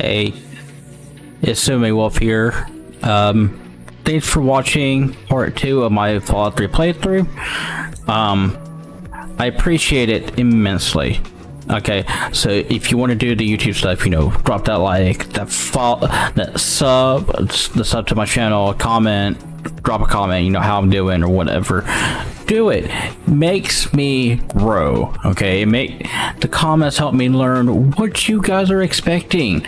Hey, it's Tsumewulf here. Um, thanks for watching part two of my Fallout 3 playthrough. Um, I appreciate it immensely. Okay, so if you want to do the YouTube stuff, you know, drop that like, that follow, that sub, the sub to my channel, comment, drop a comment, you know, how I'm doing or whatever. Do it. Makes me grow. Okay, make the comments help me learn what you guys are expecting.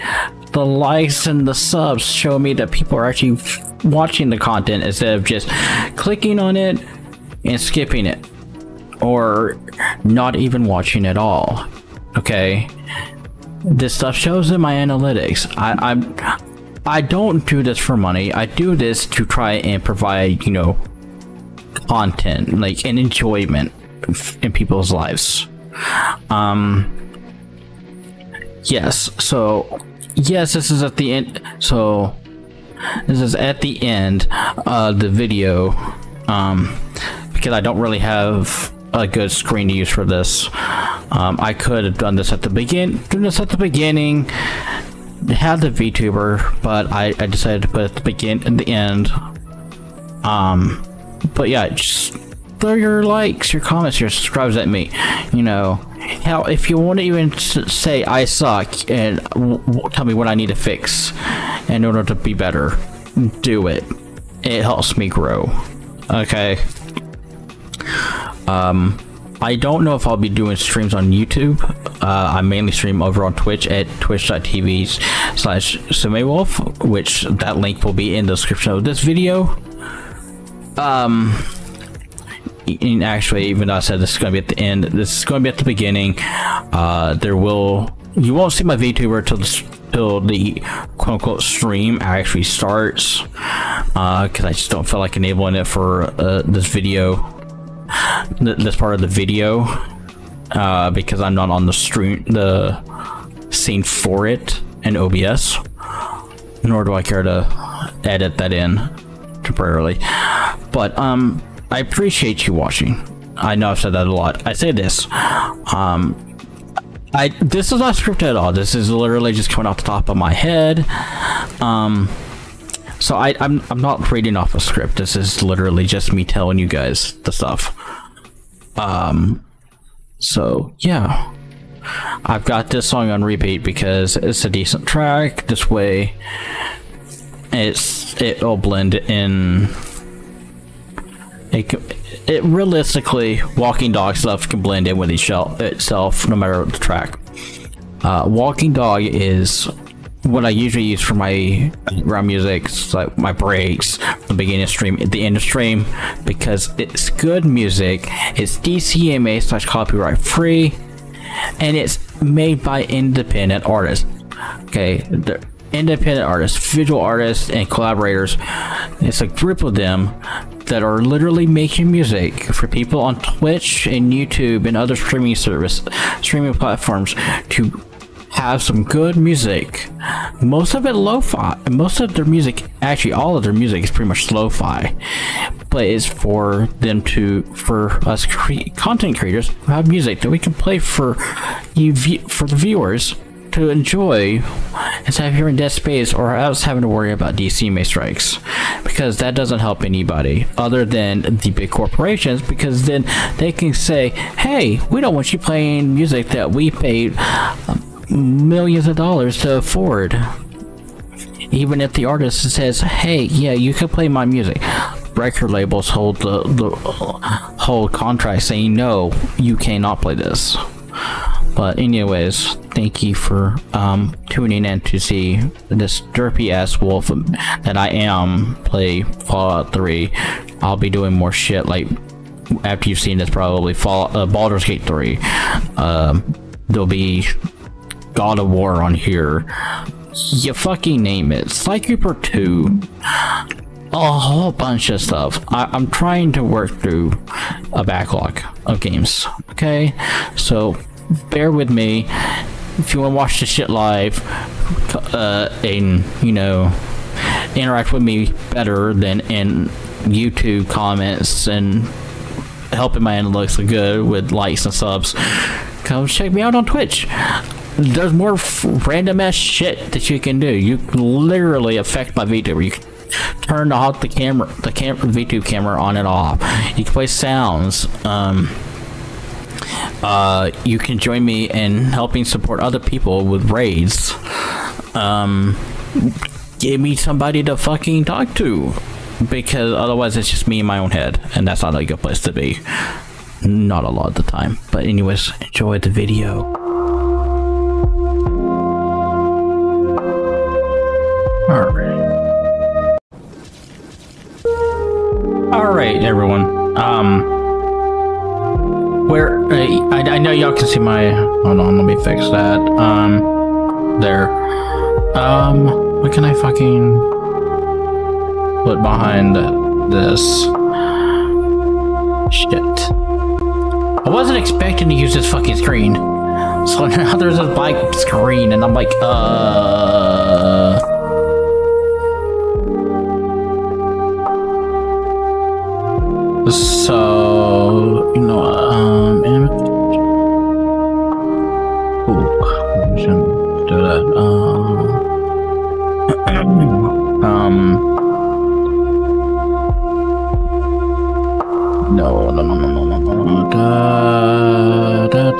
The likes and the subs show me that people are actually watching the content instead of just clicking on it and skipping it or not even watching at all. Okay, this stuff shows in my analytics. I, I'm I don't do this for money. I do this to try and provide, you know, content, like an enjoyment in people's lives. Um Yes, so yes, this is at the end so this is at the end of the video um because I don't really have a good screen to use for this. Um, I could have done this at the begin, done this at the beginning, had the VTuber, but I, I decided to put it at the begin and the end. Um, but yeah, just throw your likes, your comments, your subscribes at me. You know, hell, if you want to even say I suck and tell me what I need to fix in order to be better, do it. It helps me grow. Okay. Um, I don't know if I'll be doing streams on YouTube. Uh, I mainly stream over on Twitch at twitch.tv slash tsumewulf, which that link will be in the description of this video. Um, actually, even though I said this is going to be at the end, this is going to be at the beginning. Uh, there will, you won't see my VTuber till the, till the quote unquote stream actually starts. Uh, cause I just don't feel like enabling it for, uh, this video this part of the video uh, because I'm not on the stream the scene for it in OBS nor do I care to edit that in temporarily but um I appreciate you watching I know I've said that a lot I say this um I this is not scripted at all this is literally just coming off the top of my head um so I, I'm, I'm not reading off a script. This is literally just me telling you guys the stuff. Um, so yeah, I've got this song on repeat because it's a decent track. This way, it's it'll blend in. It, it realistically, Walking Dog stuff can blend in with each other itself, no matter the track. Uh, Walking Dog is what I usually use for my round music, like my breaks, the beginning of stream, at the end of stream, because it's good music, it's DCMA slash copyright free, and it's made by independent artists. Okay, independent artists, visual artists, and collaborators. It's a group of them that are literally making music for people on Twitch and YouTube and other streaming service, streaming platforms to have some good music. Most of it lo-fi. Most of their music, actually all of their music is pretty much lo-fi. But it's for them to, for us cre content creators have music that we can play for you, for the viewers to enjoy instead of in dead space or us having to worry about DCMA strikes because that doesn't help anybody other than the big corporations because then they can say hey we don't want you playing music that we paid um, millions of dollars to afford. Even if the artist says, hey, yeah, you can play my music. Record labels hold the, the hold contract saying, no, you cannot play this. But anyways, thank you for um, tuning in to see this derpy ass wolf that I am play Fallout 3. I'll be doing more shit like after you've seen this probably Fall uh, Baldur's Gate 3. Um, there'll be God of War on here. You fucking name it. Psychonauts 2. A whole bunch of stuff. I am trying to work through a backlog of games. Okay? So, bear with me. If you want to watch this shit live, uh, and, you know, interact with me better than in YouTube comments and helping my analytics look good with likes and subs, come check me out on Twitch. there's more random ass shit that you can do. You can literally affect my VTuber. You can turn off the camera, the cam VTube camera on and off. You can play sounds. Um, uh, you can join me in helping support other people with raids. Um, give me somebody to fucking talk to. Because otherwise it's just me in my own head and that's not a good place to be. Not a lot of the time. But anyways enjoy the video. All right all right everyone. Um where uh, I, I know y'all can see my hold on let me fix that. Um there. Um what can i fucking put behind this? Shit. I wasn't expecting to use this fucking screen. So now there's a bike screen and i'm like uh. So, you know,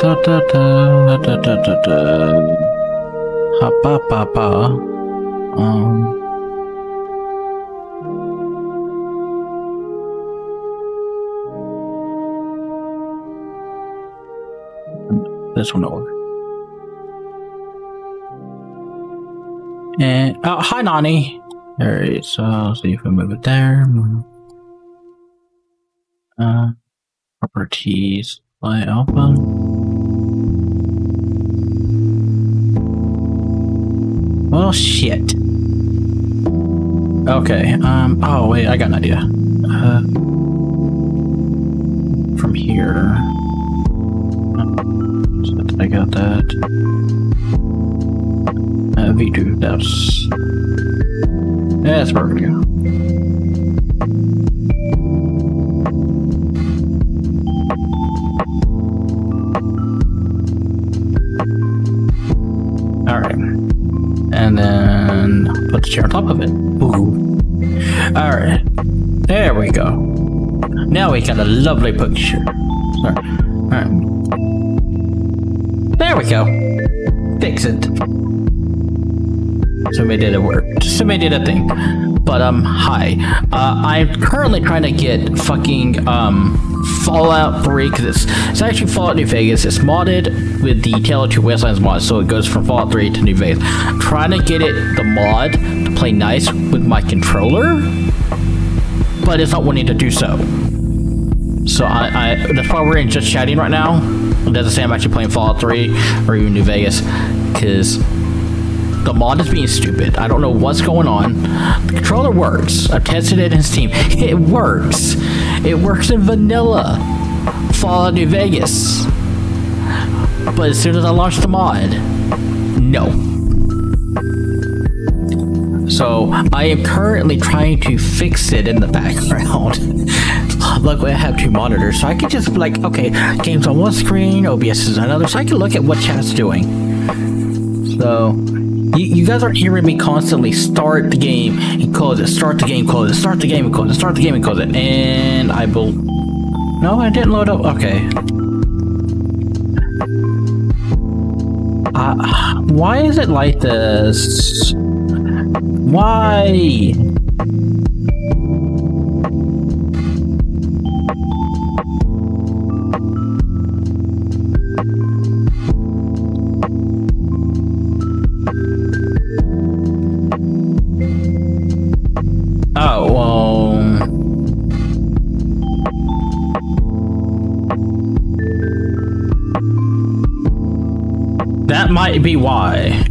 da da da da da da da. Ha pa pa pa. Um. This one over. And oh, hi, Nani. All right, so I'll see if I move it there. Uh, properties by alpha. Well, shit. Okay. Um. Oh wait, I got an idea. Uh, from here. I got that. Uh, V2, that's... That's perfect. And then put the chair on top of it. Ooh. Alright. There we go. Now we got a lovely picture. Alright. There we go. Fix it. Somebody did it work. Somebody did a thing. But um, hi. Uh, I'm currently trying to get fucking um Fallout 3 because it's it's actually Fallout New Vegas. It's modded with the Tale Two Wastelands mod, so it goes from Fallout 3 to New Vegas. I'm trying to get it the mod to play nice with my controller, but it's not wanting to do so. So I, I that's why we're in just chatting right now. It doesn't say I'm actually playing Fallout 3 or even New Vegas, because the mod is being stupid. I don't know what's going on. The controller works. I've tested it in Steam. It works. It works in vanilla Fallout New Vegas. But as soon as I launch the mod, no. So I am currently trying to fix it in the background. Luckily, I have two monitors, so I can just like, okay, game's on one screen, OBS is another, so I can look at what chat's doing. So you, you guys aren't hearing me constantly start the game and close it, start the game, close it, start the game and close it, start the game and close it, and I will. No, I didn't load up. Okay. Uh, why is it like this? Why? Why.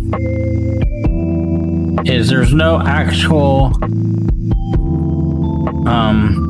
Is there's no actual um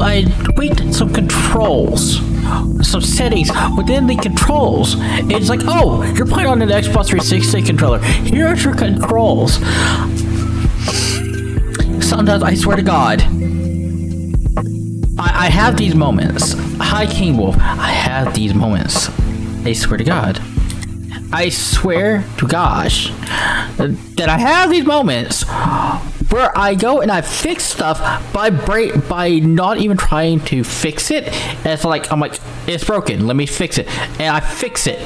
I tweaked some controls, some settings within the controls. It's like, oh, you're playing on an Xbox 360 controller. Here's your controls. Sometimes I swear to God, I, I have these moments. Hi, King Wolf. I have these moments. I swear to God. I swear to gosh that I have these moments where I go and I fix stuff by break by not even trying to fix it. It's like I'm like it's broken. Let me fix it, and I fix it.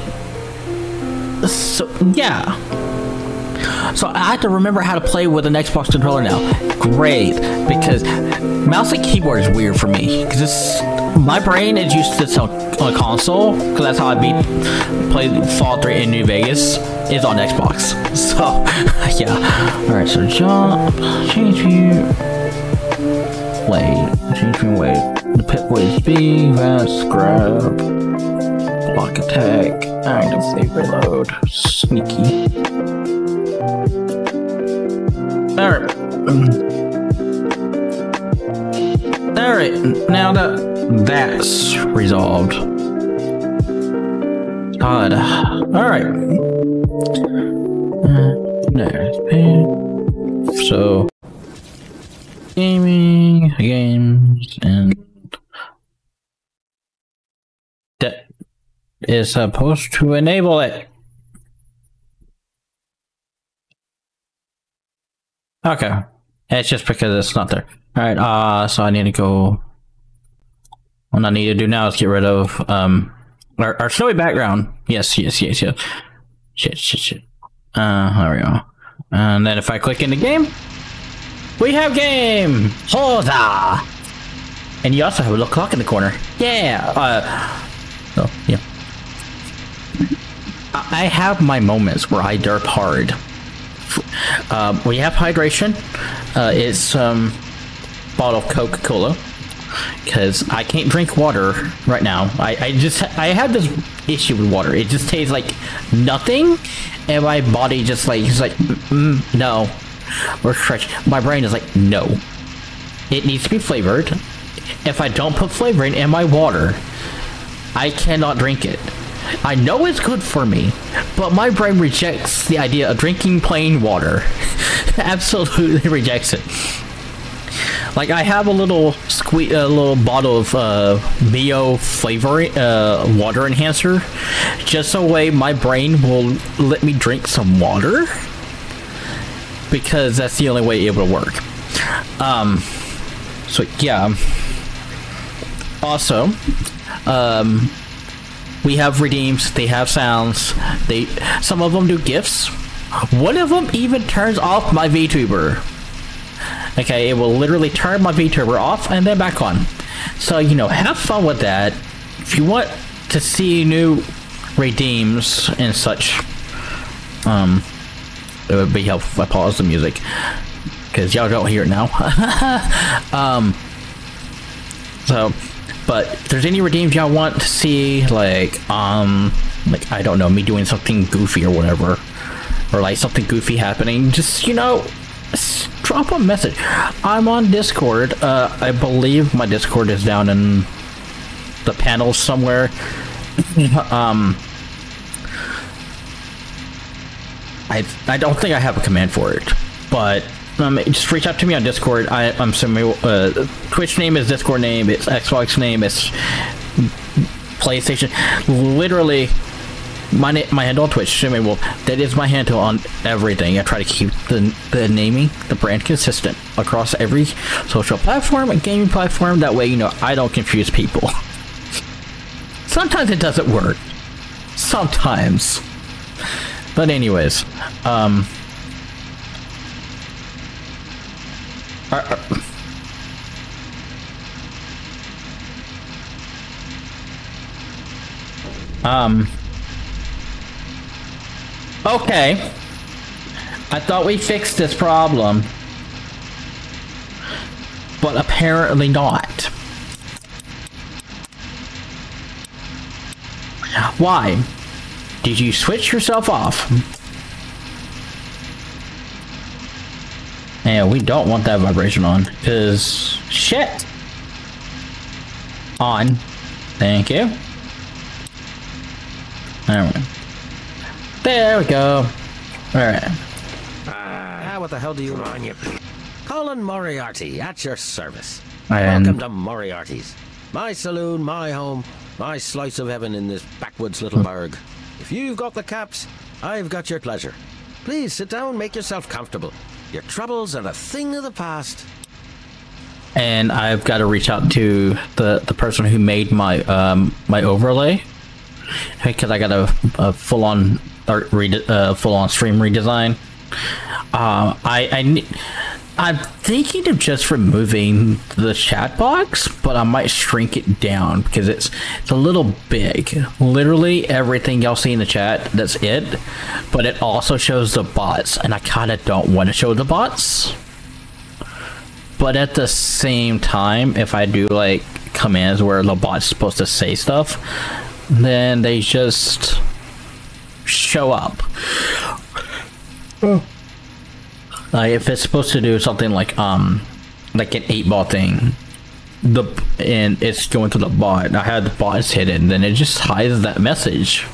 So yeah. So I have to remember how to play with an Xbox controller now. Great, because mouse and keyboard is weird for me because my brain is used to this on, a console because that's how I beat play Fallout 3 in New Vegas is on Xbox. So yeah. All right, so jump, change view, wait, change view, wait. The pit is B, VATS, grab, block attack, actively reload, sneaky. Alright. Alright, now that that's resolved. God. Alright. So gaming games and that is supposed to enable it. Okay. It's just because it's not there. Alright, uh, so I need to go... What I need to do now is get rid of, um, our, our snowy background. Yes, yes, yes, yes. Shit, shit, shit. Uh, there we go. And then if I click in the game, we have game! Hoda! And you also have a little clock in the corner. Yeah! Uh, oh, yeah. I have my moments where I derp hard. Uh, we have hydration. Uh, it's um, bottle of Coca-Cola because I can't drink water right now. I, I just I have this issue with water. It just tastes like nothing, and my body just like is like mm, no. Or stretch. My brain is like no. It needs to be flavored. If I don't put flavoring in my water, I cannot drink it. I know it's good for me, but my brain rejects the idea of drinking plain water. Absolutely rejects it. Like I have a little squeeze, a little bottle of uh, Mio flavoring uh, water enhancer, just so way my brain will let me drink some water, because that's the only way it will work. Um, so yeah. Also, um, we have redeems, they have sounds, they some of them do gifts. One of them even turns off my VTuber. Okay, it will literally turn my VTuber off and then back on. So, you know, have fun with that. If you want to see new redeems and such, um, it would be helpful if I pause the music. Because y'all don't hear it now. um, so, but if there's any redeems y'all want to see, like, um, like, I don't know, me doing something goofy or whatever, or like something goofy happening, just, you know, drop a message. I'm on Discord. Uh, I believe my Discord is down in the panels somewhere. um, I I don't think I have a command for it, but um, just reach out to me on Discord. I, I'm assuming uh, Twitch name is Discord name. It's Xbox name. It's PlayStation. Literally, my my handle on Twitch, Tsumewulf. That is my handle on everything. I try to keep the the naming, the brand consistent across every social platform and gaming platform. That way, you know, I don't confuse people. Sometimes it doesn't work. Sometimes. But anyways, um. Are, are, um. Okay. I thought we fixed this problem. but apparently not. Why? Did you switch yourself off? And we don't want that vibration on, because shit. On. Thank you. Alright. There we go. Alright. Ah, what the hell do you want, you? Colin Moriarty, at your service. And Welcome to Moriarty's. My saloon, my home, my slice of heaven in this backwoods little burg. If you've got the caps, I've got your pleasure. Please sit down, make yourself comfortable. Your troubles are a thing of the past. and I've got to reach out to the the person who made my um my overlay because I got a, a full on rede- uh, full on stream redesign. Um, I I I'm thinking of just removing the chat box, but I might shrink it down because it's it's a little big. Literally everything y'all see in the chat, that's it. But it also shows the bots, and I kind of don't want to show the bots but at the same time if i do like commands where the bot's supposed to say stuff then they just show up. Like if it's supposed to do something like um like an eight ball thing the and it's going to the bot i had the bot is hidden then it just hides that message.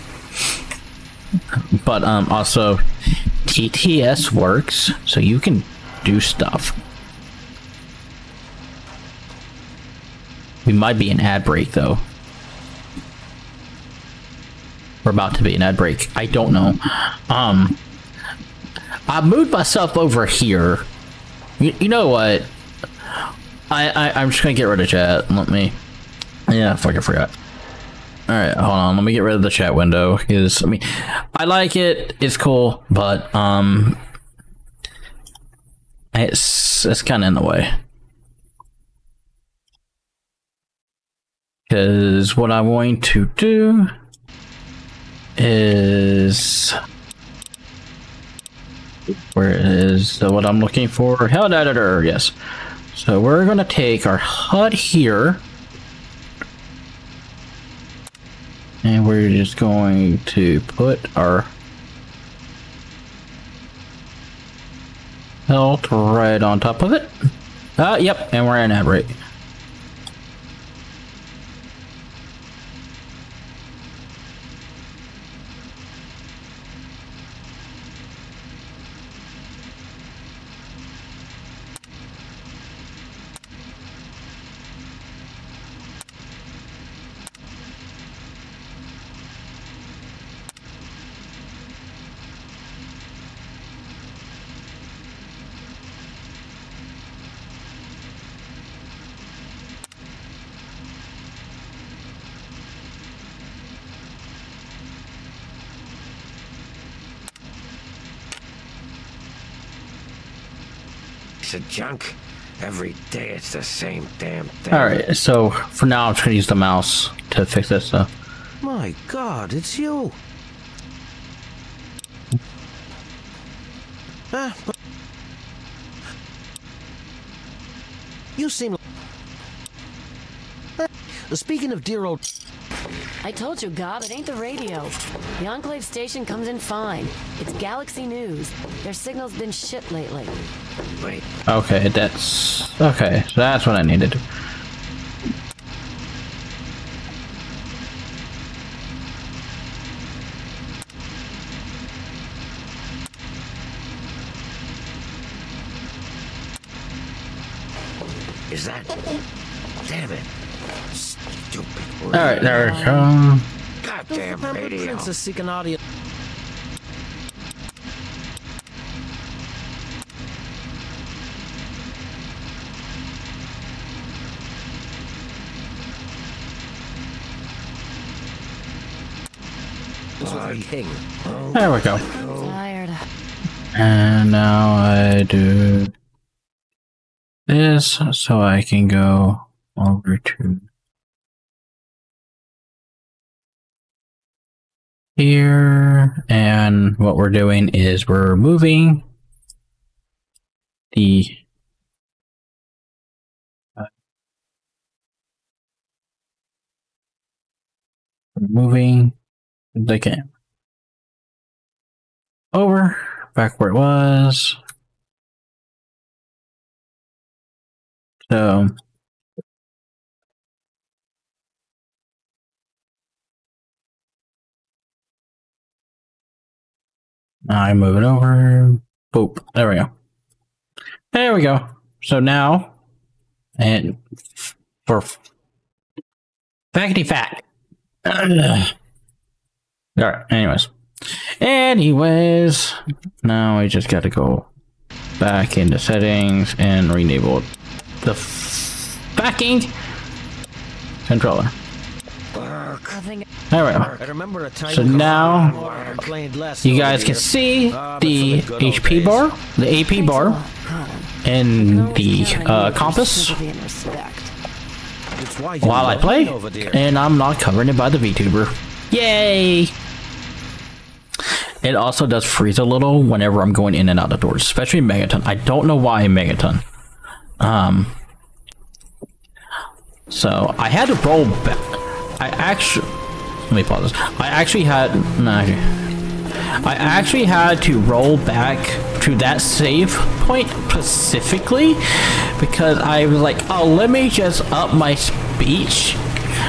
But um also tts works so you can do stuff. We might be an ad break though. We're about to be an ad break. I don't know. Um, I moved myself over here. You, you know what? I, I I'm just gonna get rid of chat. Let me. Yeah, I forgot. All right, hold on. Let me get rid of the chat window because I mean, I like it. It's cool, but um, it's it's kind of in the way. Because what I'm going to do is where is what I'm looking for? HUD editor, yes. So we're gonna take our HUD here. And we're just going to put our health right on top of it. Uh, yep, and we're in ad junk. Every day it's the same damn thing. All right, so for now, I'm just gonna use the mouse to fix this stuff. My God, it's you. Ah, you seem. Ah, Speaking of dear old. I told you, Gob, it ain't the radio. The Enclave station comes in fine. It's Galaxy News. Their signal's been shit lately. Wait, Okay, that's okay. So that's what I needed. is that? Damn it! Stupid. All right, there we go. Goddamn radio. Princess seek an audience. king. There we go. Tired. And now I do this so I can go over to here. And what we're doing is we're moving the uh, moving the camera over back where it was. So I move it over. Boop. There we go. There we go. So now, and for faculty fat. All right. Anyways. Anyways, now I just got to go back into settings and re-enable the backing controller. There we go. I remember a time So now you guys can see the HP bar, the AP bar, and the uh, compass while I play, and I'm not covering it by the VTuber. Yay! It also does freeze a little whenever I'm going in and out of doors, especially Megaton. I don't know why Megaton. Um. So I had to roll back. I actually let me pause this. I actually had no. I actually had to roll back to that save point specifically because I was like, oh, let me just up my speech,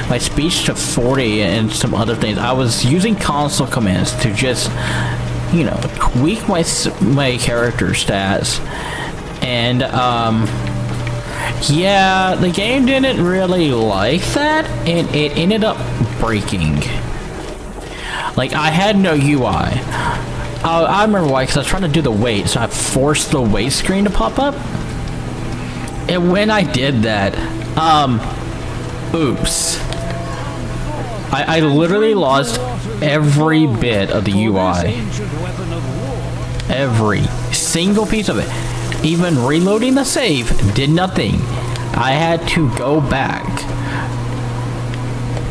my speech to 40 and some other things. I was using console commands to just, you know, tweak my my character stats, and um, yeah, the game didn't really like that, and it ended up breaking. Like I had no UI. I, I remember why, because I was trying to do the weight, so I forced the weight screen to pop up. And when I did that, um, oops. I, I literally lost every bit of the UI. Every single piece of it. Even reloading the save did nothing. I had to go back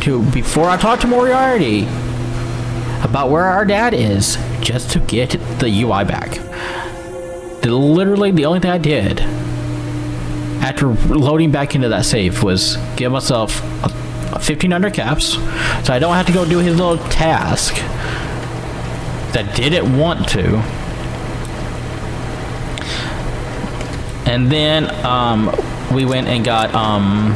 to before I talked to Moriarty about where our dad is just to get the UI back. Literally, the only thing I did after loading back into that save was give myself a, a 1500 caps so I don't have to go do his little task that didn't want to. And then um, we went and got um,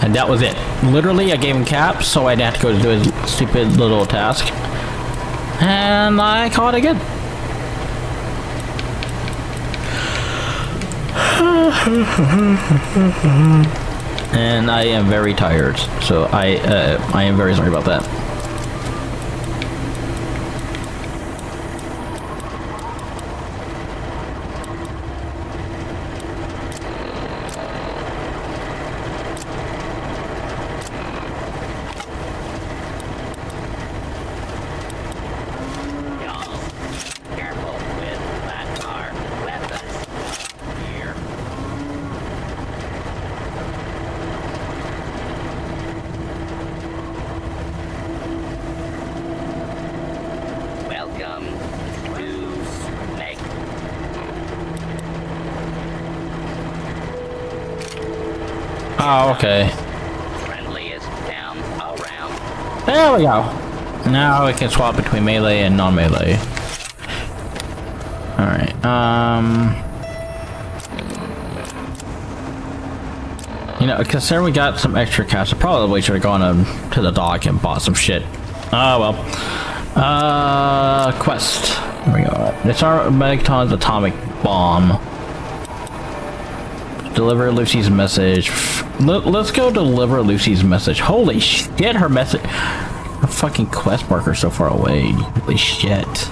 and that was it. Literally, I gave him caps, so I didn't have to go do his stupid little task. And I caught it. and I am very tired, so I uh, I am very sorry about that. Careful with that car. Let us here. Welcome to Snake. Oh, okay. Friendly is down around. There we go. Now we can swap between melee and non-melee. Alright, um... You know, considering we got some extra cash, I probably should have gone um, to the dock and bought some shit. Oh well. Uh, quest. Here we go. It's our Megaton's atomic bomb. Deliver Lucy's message. Let, let's go deliver Lucy's message. Holy shit, her message. Her fucking quest marker's so far away. Holy shit.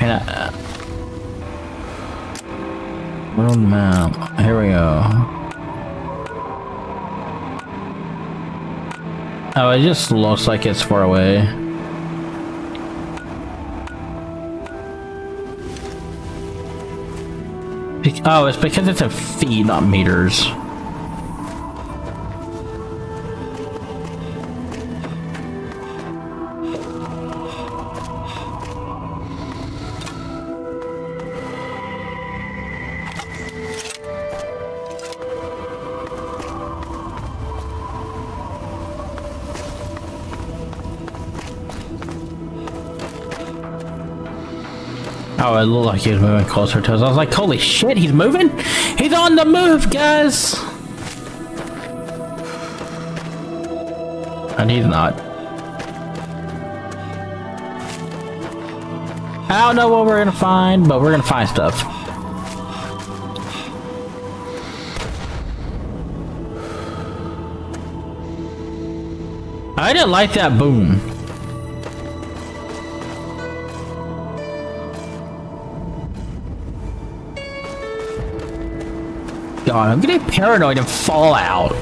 And uh, I, World map. Here we go. Oh, it just looks like it's far away. Oh, it's because it's in feet, not meters. It looked like he was moving closer to us. I was like, holy shit, he's moving? He's on the move, guys! And he's not. I don't know what we're gonna find, but we're gonna find stuff. I didn't like that boom. God, I'm getting paranoid and Fallout.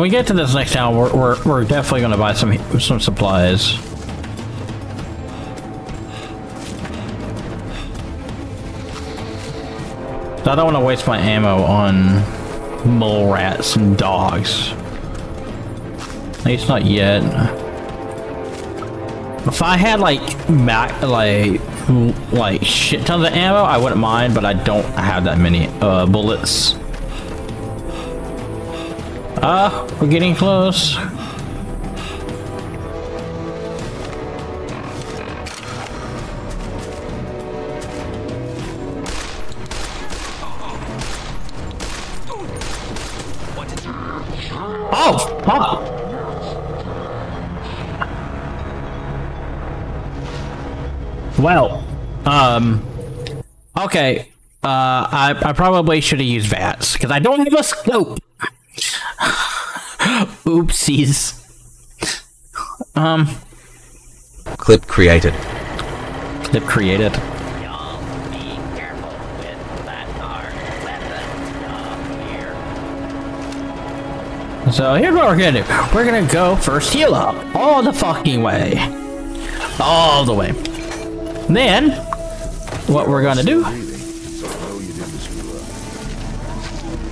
When we get to this next town, we're, we're, we're definitely going to buy some some supplies. I don't want to waste my ammo on mole rats and dogs. At least not yet. If I had like mac like like shit tons of ammo, I wouldn't mind, but I don't have that many uh, bullets. Ah, we're getting close. Oh! Well, um, okay. Uh, I, I probably should have used VATS because I don't have a scope. Oopsies. Um. Clip created. Clip created. Y'all be careful with that car weapon down here. So here's what we're gonna do. We're gonna go first heal up all the fucking way, all the way. Then, what we're gonna do?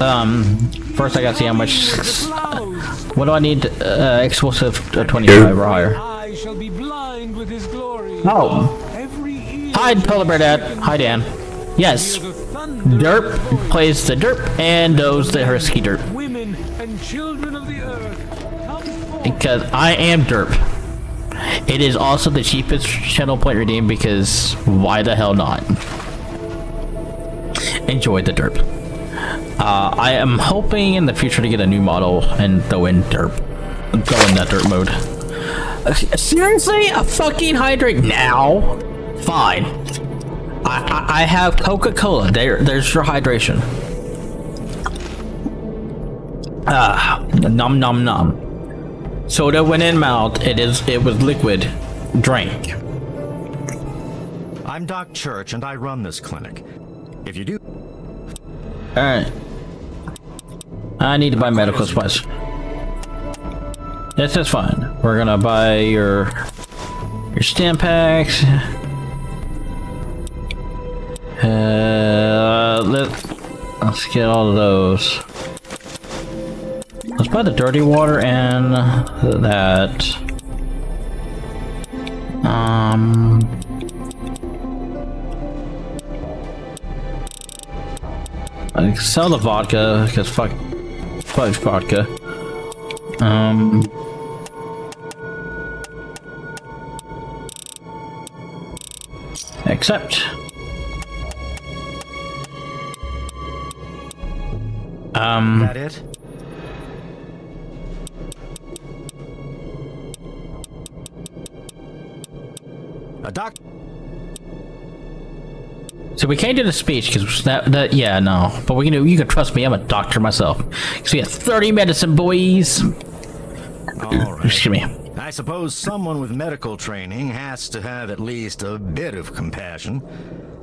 Um, first I gotta see how much. What do I need? Uh, explosive uh, 25 or higher. I shall be blind with his glory. Oh. Every Hi, Polar Bear Dad. Hi, Dan. Yes, the Derp plays the Derp and does the Husky Derp. women and children of the earth. Because I am Derp. It is also the cheapest channel point redeem because why the hell not? Enjoy the Derp. Uh, I am hoping in the future to get a new model and throw in Derp. Go in that dirt mode. Uh, Seriously? A fucking hydrate now? Fine. I, I, I have Coca-Cola. There, there's your hydration. Ah, nom nom nom. Soda went in mouth, it is it was liquid. Drink. I'm Doc Church and I run this clinic. If you do Alright. I need to buy medical supplies. This is fine. We're gonna buy your your stimpaks. Uh, let, let's get all of those. Let's buy the dirty water and that. Um. I sell the vodka because fuck, fuck vodka. Um. Accept. Um. that it? A doc So we can't do the speech because that that yeah no, but we can do. You can trust me. I'm a doctor myself. Because we have 30 medicine boys. All right. Excuse me. I suppose someone with medical training has to have at least a bit of compassion.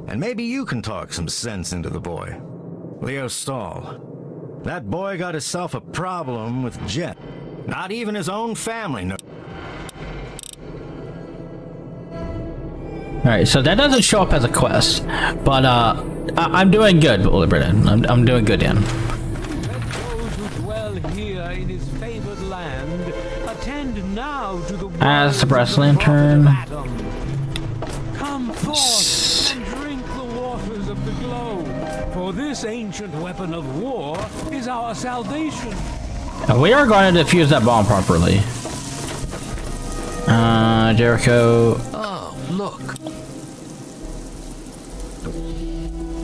And maybe you can talk some sense into the boy. Leo Stahl. That boy got himself a problem with Jet. Not even his own family knows. Alright, so that doesn't show up as a quest, but uh, I- I'm doing good, Brennan. I'm, I'm doing good, Dan. Let those who dwell here in his favored land attend now to the As the brass of the prophet of lantern. Come forth and drink the waters of the globe, for this ancient weapon of war is our salvation. And we are going to defuse that bomb properly. Uh, Jericho. Look.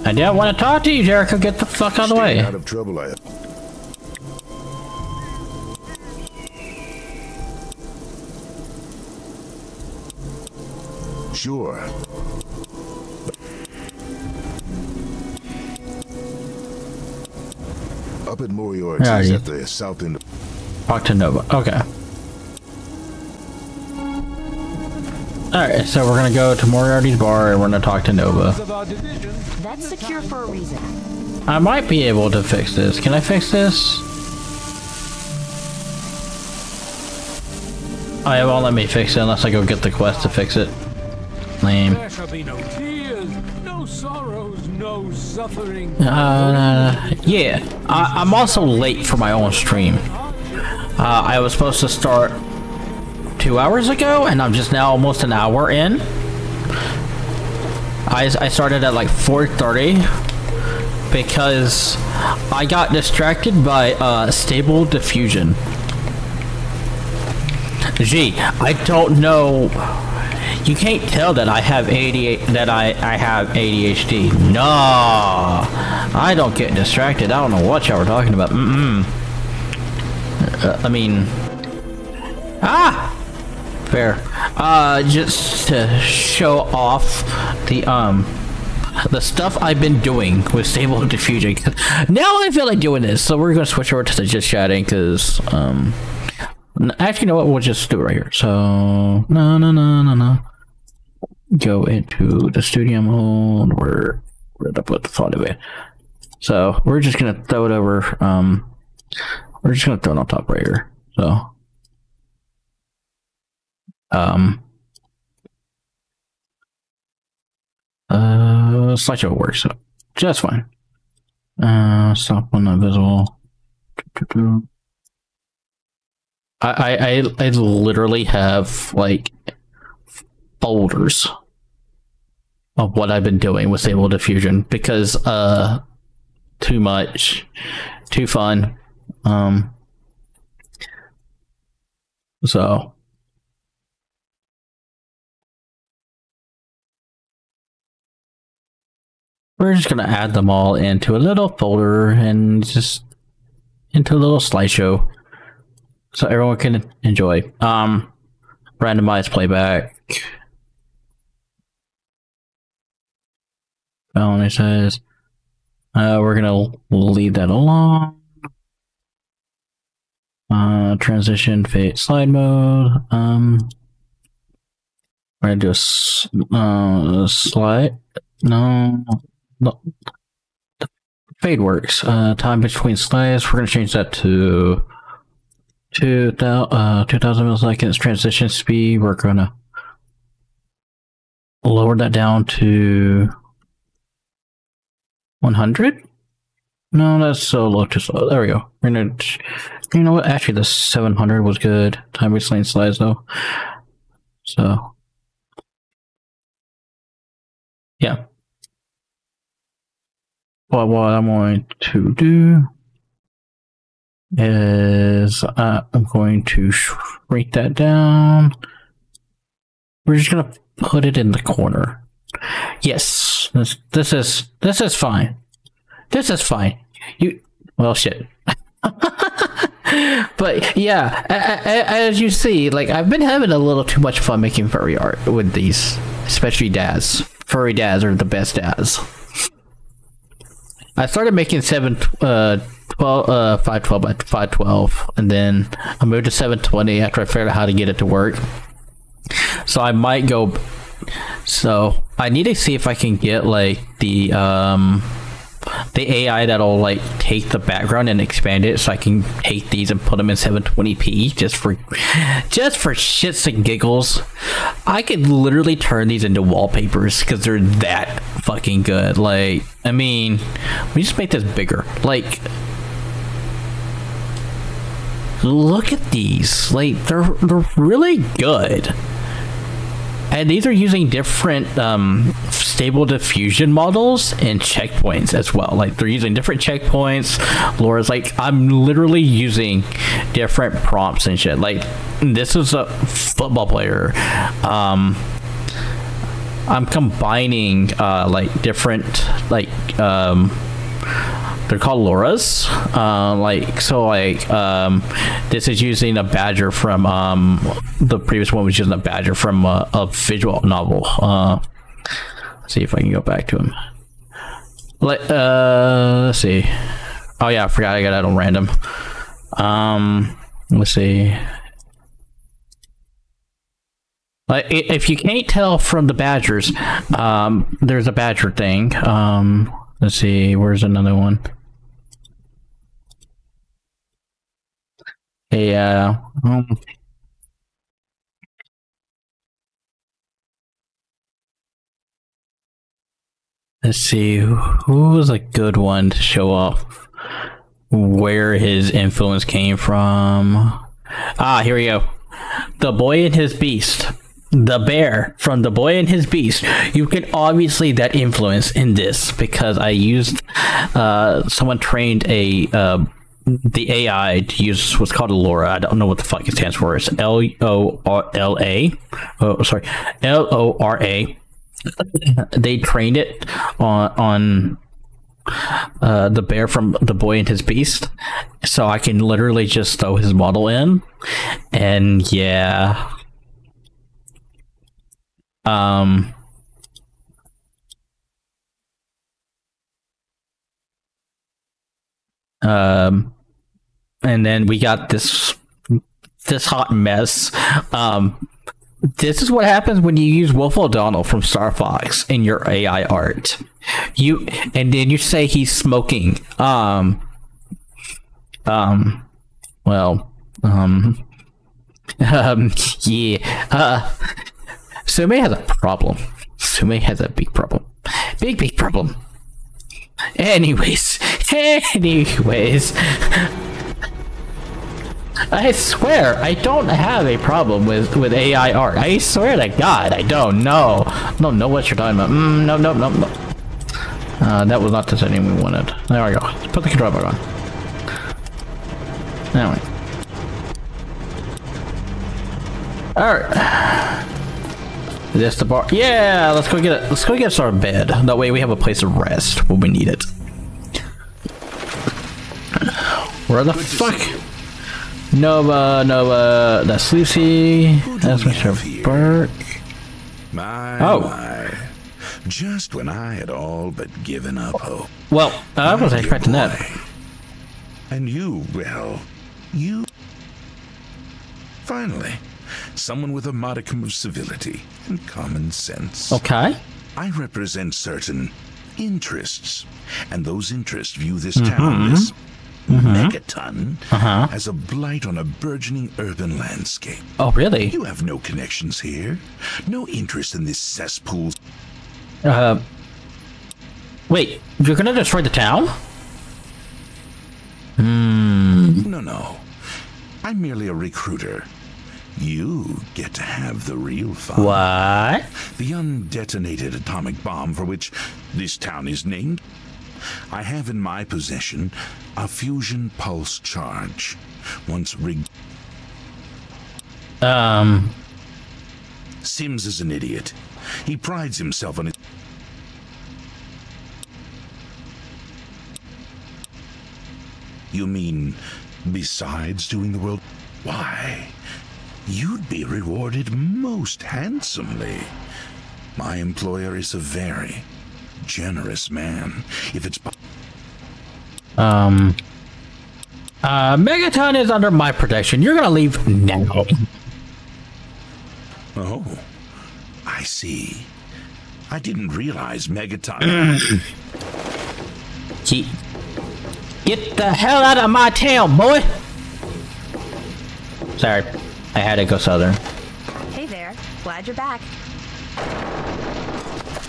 I don't want to talk to you, Jericho. Get the fuck out of the way. Out of trouble, I. Sure. Up at Moriarty's at the south end. Talk to Nova. Okay. Alright, so we're gonna go to Moriarty's bar and we're gonna talk to Nova. Of our division, That's secure for a reason. I might be able to fix this. Can I fix this? Oh, it won't let me fix it unless I go get the quest to fix it. Lame. there shall be no tears, no sorrows, no suffering. Uh, yeah. I, I'm also late for my own stream. Uh, I was supposed to start two hours ago, and I'm just now almost an hour in. I, I started at like 4.30 because I got distracted by uh, stable diffusion. Gee, I don't know. You can't tell that I have ADHD. That I I have ADHD. No, I don't get distracted. I don't know what y'all were talking about. Mm-mm. Uh, I mean, ah, fair. Uh, just to show off the um the stuff I've been doing with stable diffusion. now I feel like doing this, so we're gonna switch over to the just chatting because um. Actually, you know what? We'll just do it right here. So, no, no, no, no, no. Go into the studio mode. We're we're gonna put the thought of it. So we're just gonna throw it over. Um, we're just gonna throw it on top right here. So, um, uh, slideshow works. Just fine. Uh, stop when not visible. I, I I I literally have like folders of what I've been doing with Stable Diffusion because uh too much, too fun. Um so we're just gonna add them all into a little folder and just into a little slideshow so everyone can enjoy. Um, randomized playback. Felony says, uh, we're gonna leave that alone. Uh, transition fade slide mode. Um, we're gonna do a uh, slide. No, no. Fade works. Uh, time between slides. We're gonna change that to uh two thousand milliseconds transition speed. We're gonna lower that down to one hundred. No, that's so low too slow. There we go. We're gonna, you know what? Actually, the seven hundred was good. Time between slides though. So, yeah. But what I'm going to do is I'm going to shrink that down. We're just gonna put it in the corner. Yes, this this is this is fine. This is fine. You well shit. but yeah, as you see, like I've been having a little too much fun making furry art with these, especially dads. Furry dads are the best dads. I started making seven, uh, 12, uh, 512 by 512, and then I moved to 720 after I figured out how to get it to work. So I might go. So I need to see if I can get like the um, the AI that'll like take the background and expand it, so I can take these and put them in 720p just for just for shits and giggles. I could literally turn these into wallpapers because they're that fucking good. Like, I mean, we just make this bigger. Like, look at these. Like, they're they're really good. And these are using different um, stable diffusion models and checkpoints as well. Like they're using different checkpoints. LoRAs like, I'm literally using different prompts and shit. Like this is a football player. Um, I'm combining uh, like different like um, they're called LoRAs. Uh, like so, like um, this is using a badger from um, the previous one was using a badger from uh, a visual novel. Uh, see if I can go back to him. Let uh, let's see. Oh yeah, I forgot I got that on random. Um, let's see. If you can't tell from the badgers, um, there's a badger thing. Um, let's see, where's another one? Yeah. Um, let's see, who was a good one to show off where his influence came from? Ah, here we go. The Boy and His Beast. The bear from The Boy and His Beast. You can obviously that influence in this because I used uh someone trained a uh the AI to use what's called a LoRa. I don't know what the fuck it stands for. It's L O R L A. Oh, sorry, L O R A. They trained it on on uh, the bear from the boy and his beast. So i can literally just throw his model in. And yeah. Um um and then we got this this hot mess. Um this is what happens when you use Wolf O'Donnell from Star Fox in your AI art. You and then you say he's smoking. Um um well um um yeah uh Tsume has a problem. Tsume has a big problem. Big big problem. Anyways, anyways, I swear I don't have a problem with with AI art. I swear to God, I don't know. I don't know what you're talking about. Mm, no, no, no, no. Uh, that was not the setting we wanted. There we go. Let's put the control back on. Anyway. Alright. Is this the bar? Yeah, let's go get it. Let's go get us our bed. That way we have a place to rest when we need it. Where the fuck? Nova, Nova, that's Lucy. That's Mr. Burke. My, Oh. my. Just when I had all but given up hope. Well, I wasn't expecting that. And you, well, you. Finally, someone with a modicum of civility and common sense. Okay. I represent certain interests, and those interests view this Mm-hmm. town, this megaton, as a blight on a burgeoning urban landscape. Oh, really? You have no connections here, no interest in this cesspool. Uh, wait, you're gonna destroy the town? Hmm. No, no. I'm merely a recruiter. You get to have the real fun. What? The undetonated atomic bomb for which this town is named. I have in my possession a fusion pulse charge. Once rigged, Um, Simms is an idiot. He prides himself on his. You mean, besides doing the world? Why, you'd be rewarded most handsomely. My employer is a very generous man. If it's um, uh, Megaton is under my protection. You're gonna leave now. Oh, I see. I didn't realize Megaton. Get, get the hell out of my town, boy! Sorry, I had to go southern. Hey there. Glad you're back.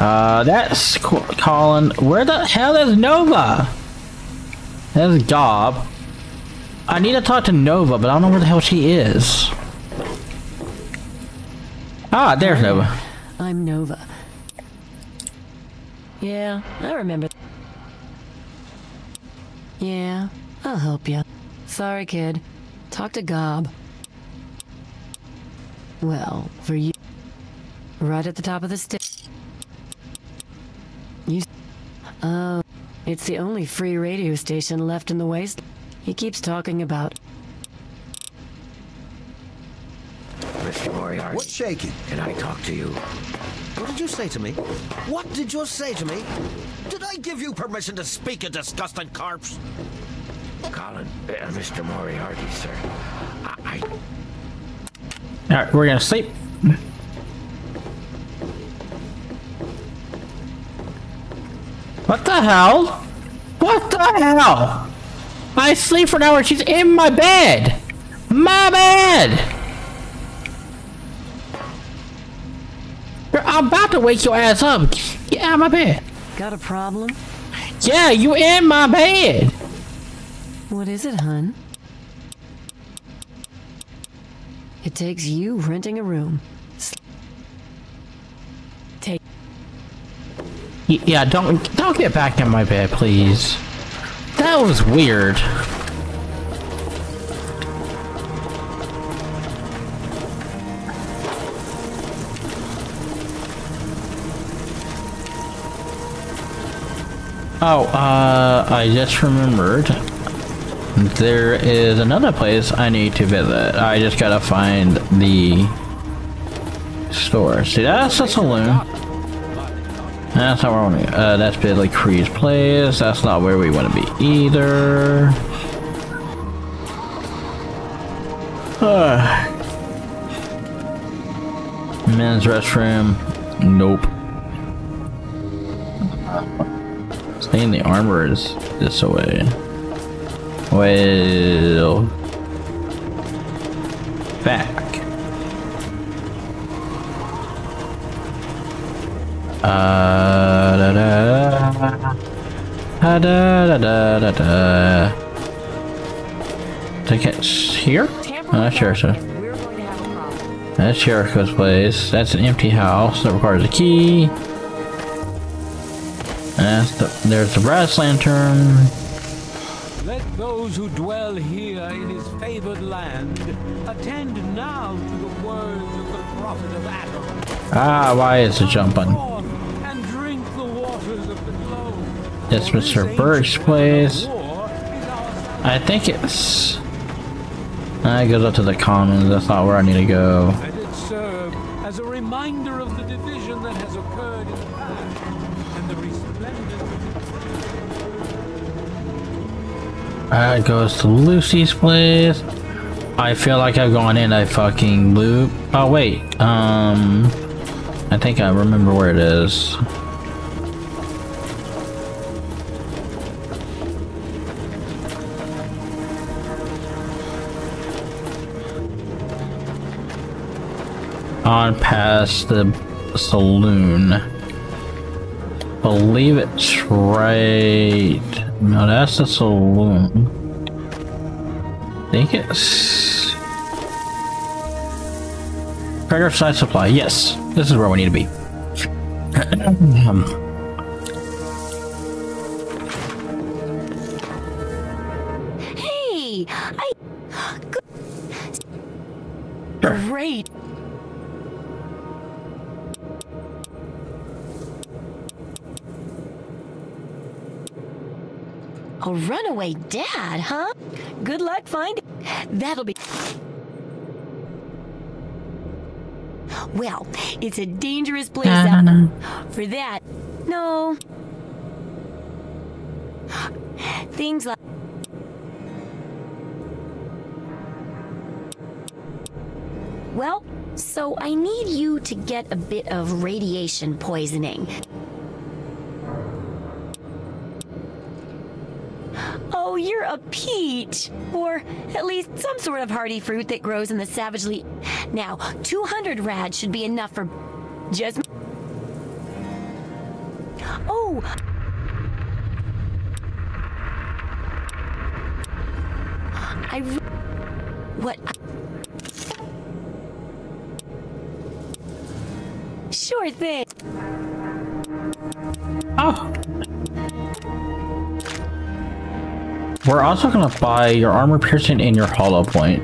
Uh, that's Colin. Where the hell is Nova? That's Gob. I need to talk to Nova, but I don't know where the hell she is. Ah, there's Nova. I'm Nova. Yeah, I remember. Yeah, I'll help you. Sorry, kid. Talk to Gob. Well, for you. Right at the top of the stick. You. Oh, it's the only free radio station left in the waste. He keeps talking about. Mr. Moriarty. What's shaking? Can I talk to you? What did you say to me? What did you say to me? Did I give you permission to speak, you disgusting corpse? Colin, uh, Mr. Moriarty, sir. I, I Alright, we're gonna sleep. What the hell? What the hell? I sleep for an hour, she's in my bed! My bed! I'm about to wake your ass up. Get out of my bed. Got a problem? Yeah, you in my bed. What is it, hun? It takes you renting a room. Yeah, don't don't get back in my bed, please. That was weird. Oh, uh, I just remembered. There is another place I need to visit. I just gotta find the store. See, that's a saloon. That's not where I want to Uh, that's Billy Creel's place. That's not where we want to be either. Uh. Men's restroom. Nope. Stay in the armor is this away. Well. Uh, da, da, da, da, da, da, da. Think it's here? That's Jericho. We're going to have a problem. That's Jericho's place. That's an empty house that requires a key. And that's the, there's the brass lantern. Let those who dwell here in his favored land attend now to the words of the prophet of Atom. Ah, why is it jumping? Forth and drink the waters of the globe. It's Mr. Burke's place. war is our I think it's. It goes up to the commons. That's not where I need to go. Let it serve as a reminder of the division that has occurred in the past and the resplendent it goes to Lucy's place. I feel like I've gone in a fucking loop. Oh wait, um, I think I remember where it is. On past the saloon. Believe it's right. No, that's the saloon. think it's. Craterside Supply. Yes, this is where we need to be. Um, A runaway dad, huh? Good luck finding. That'll be. Well, it's a dangerous place out uh-huh. For that, no. Things like. Well, so I need you to get a bit of radiation poisoning. A peach. Or at least some sort of hardy fruit that grows in the savagely. Now, 200 rad should be enough for just. Oh! I. What? Sure thing. We're also gonna buy your armor piercing and your hollow point.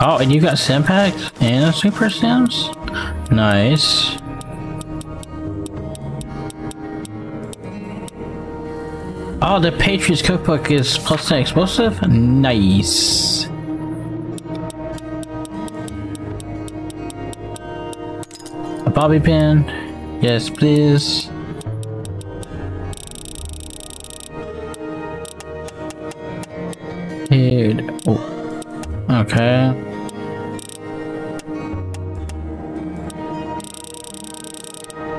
Oh, and you got stimpaks and a Super Sims? Nice. Oh, the Patriots cookbook is plus 10 explosive? Nice. A bobby pin? Yes, please. Dude. Oh. Okay.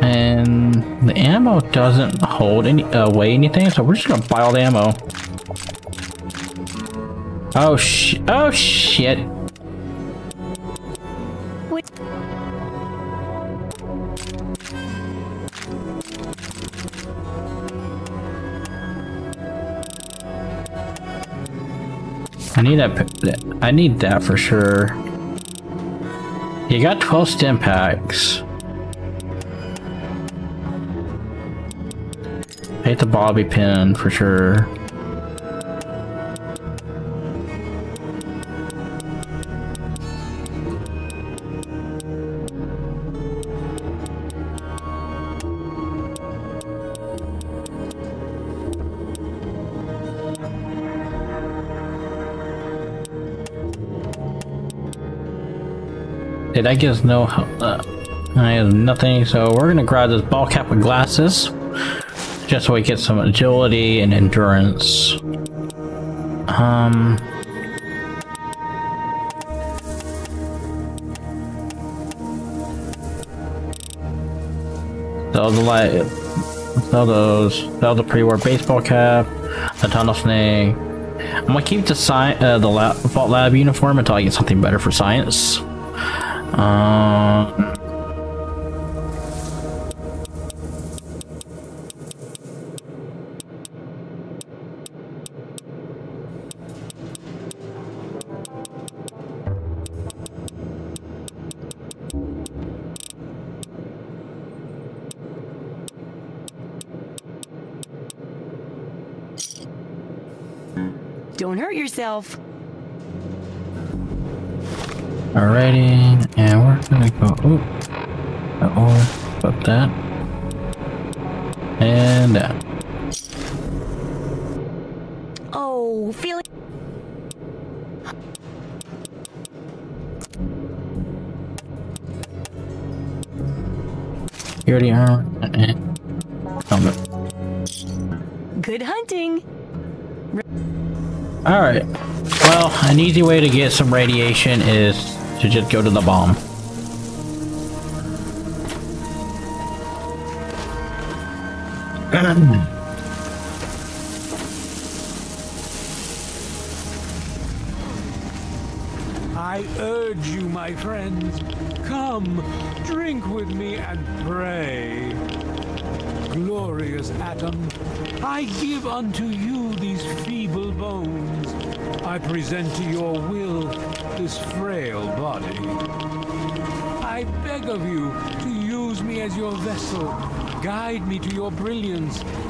And the ammo doesn't hold any uh, weigh anything, so we're just gonna buy all the ammo. Oh sh! Oh shit! Need that. I need that for sure. You got 12 stimpaks. Hate the bobby pin for sure. Did I get no? Uh, I have nothing, so we're gonna grab this ball cap with glasses, just so we get some agility and endurance. Um. Sell the light. Sell those. Sell the pre-war baseball cap. The tunnel snake. I'm gonna keep the sci- uh, the lab, vault lab uniform until I get something better for science. Don't hurt yourself. Alrighty, and gonna go. Oh, put that and that. Oh, feeling. You already are. Uh-uh. Helmet. Good hunting. Alright. Well, an easy way to get some radiation is to just go to the bomb.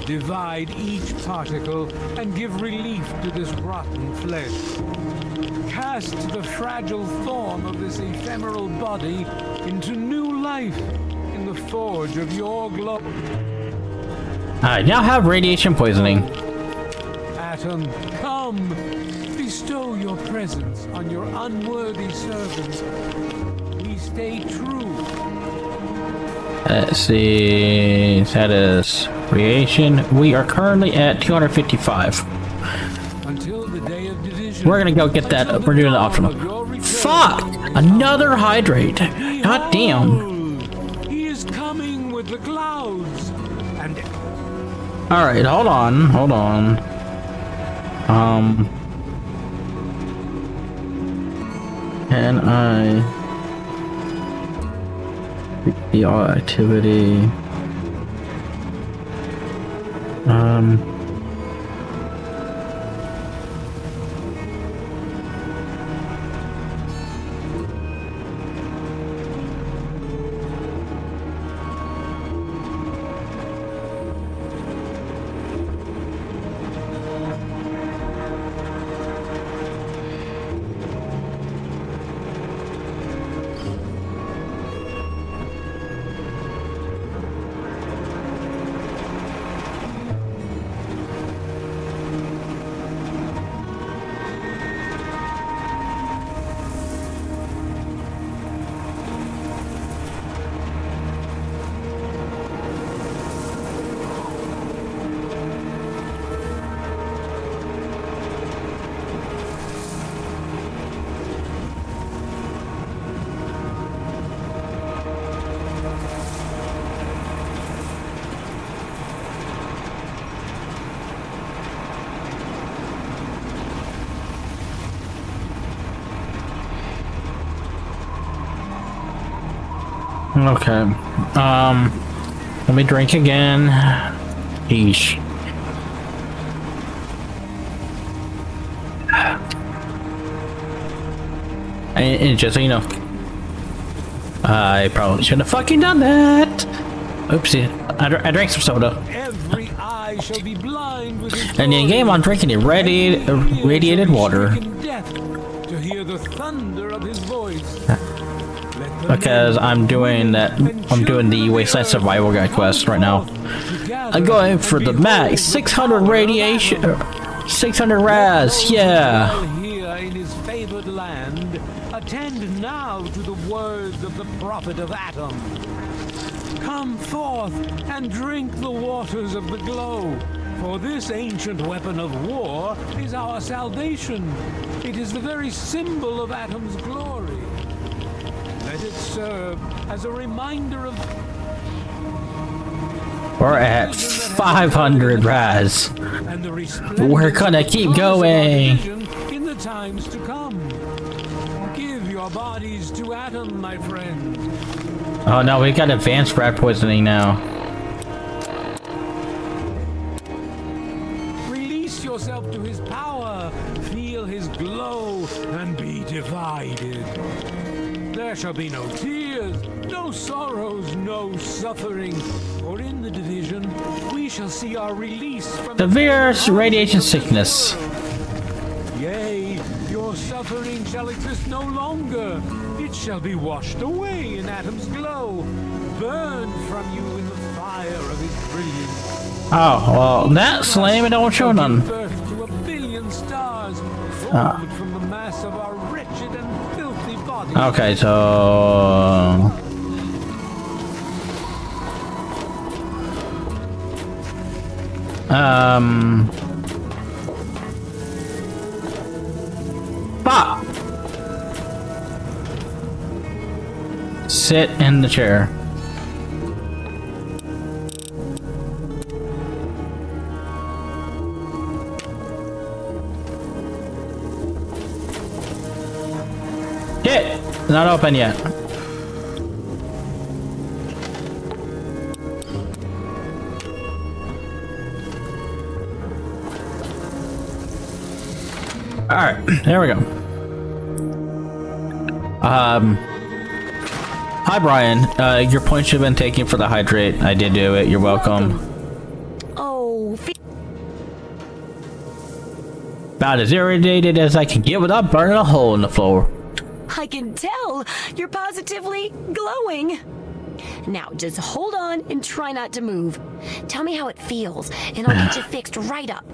Divide each particle and give relief to this rotten flesh. Cast the fragile form of this ephemeral body into new life in the forge of your glory. I now have radiation poisoning. Atom, come! Bestow your presence on your unworthy servants. We stay true. Let's see. Status creation. We are currently at 255. Until the day of division. We're gonna go get that. We're doing the dawn optional. of your return. Fuck! Another hydrate. God damn. He is coming with the clouds. And. All right, hold on, hold on. Um, can I the all activity? Um. Okay. Um, let me drink again. Yeesh. And, and just so you know, I probably shouldn't have fucking done that. Oopsie. I, dr I drank some soda. Every eye shall be blind with And in game, I'm drinking irradiated, radiated water. to hear the thunder of his voice. Because I'm doing that, I'm doing the Wasteland Survival Guide quest right now. I'm going for the max 600 radiation, er, 600 rads, yeah. Attend now to the words of the prophet of Atom. Come forth and drink the waters of the glow. For this ancient weapon of war is our salvation. It is the very symbol of Atom's glory. Serve as a reminder of We're at 500 rads. We're gonna keep going. in the times to come. Give your bodies to Atom, my friend. Oh no, we got advanced rat poisoning now. Be no tears, no sorrows, no suffering. For in the division, we shall see our release from Severe radiation sickness. Yea, your suffering shall exist no longer. It shall be washed away in Atom's glow, burned from you in the fire of his brilliance. Oh, well, that slame, it don't show none. Birth to a billion stars, ah. formed Okay, so... Um... Fuck! Sit in the chair. Not open yet. Alright, there we go. Um... Hi, Brian. Uh, your points should have been taken for the hydrate. I did do it. You're welcome. Oh, About as irritated as I can get without burning a hole in the floor. I can tell you're positively glowing. Now, just hold on and try not to move. Tell me how it feels, and I'll get you fixed right up.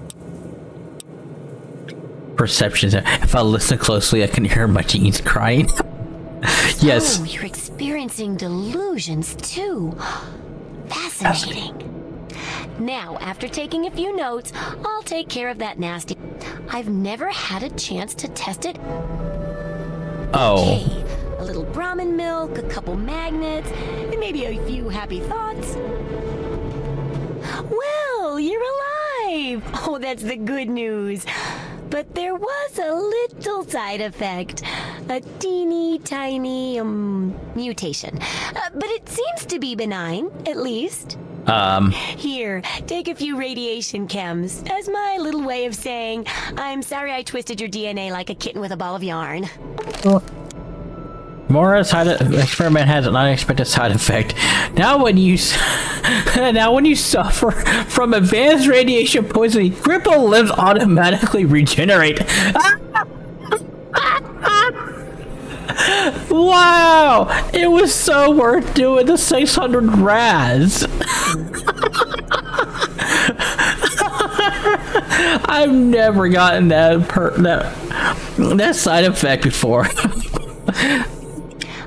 Perceptions. If I listen closely, I can hear my genes crying. yes. Oh, you're experiencing delusions too. Fascinating. Now, after taking a few notes, I'll take care of that nasty. I've never had a chance to test it. Oh. Okay, a little Brahmin milk, a couple magnets, and maybe a few happy thoughts. Well, you're alive! Oh, that's the good news. But there was a little side effect. A teeny tiny um, mutation. Uh, but it seems to be benign, at least. Um, Here, take a few radiation chems as my little way of saying, I'm sorry I twisted your DNA like a kitten with a ball of yarn. Moira's side experiment has an unexpected side effect. Now when you now when you suffer from advanced radiation poisoning, crippled limbs automatically regenerate. Wow! It was so worth doing the 600 rads. I've never gotten that per that that side effect before.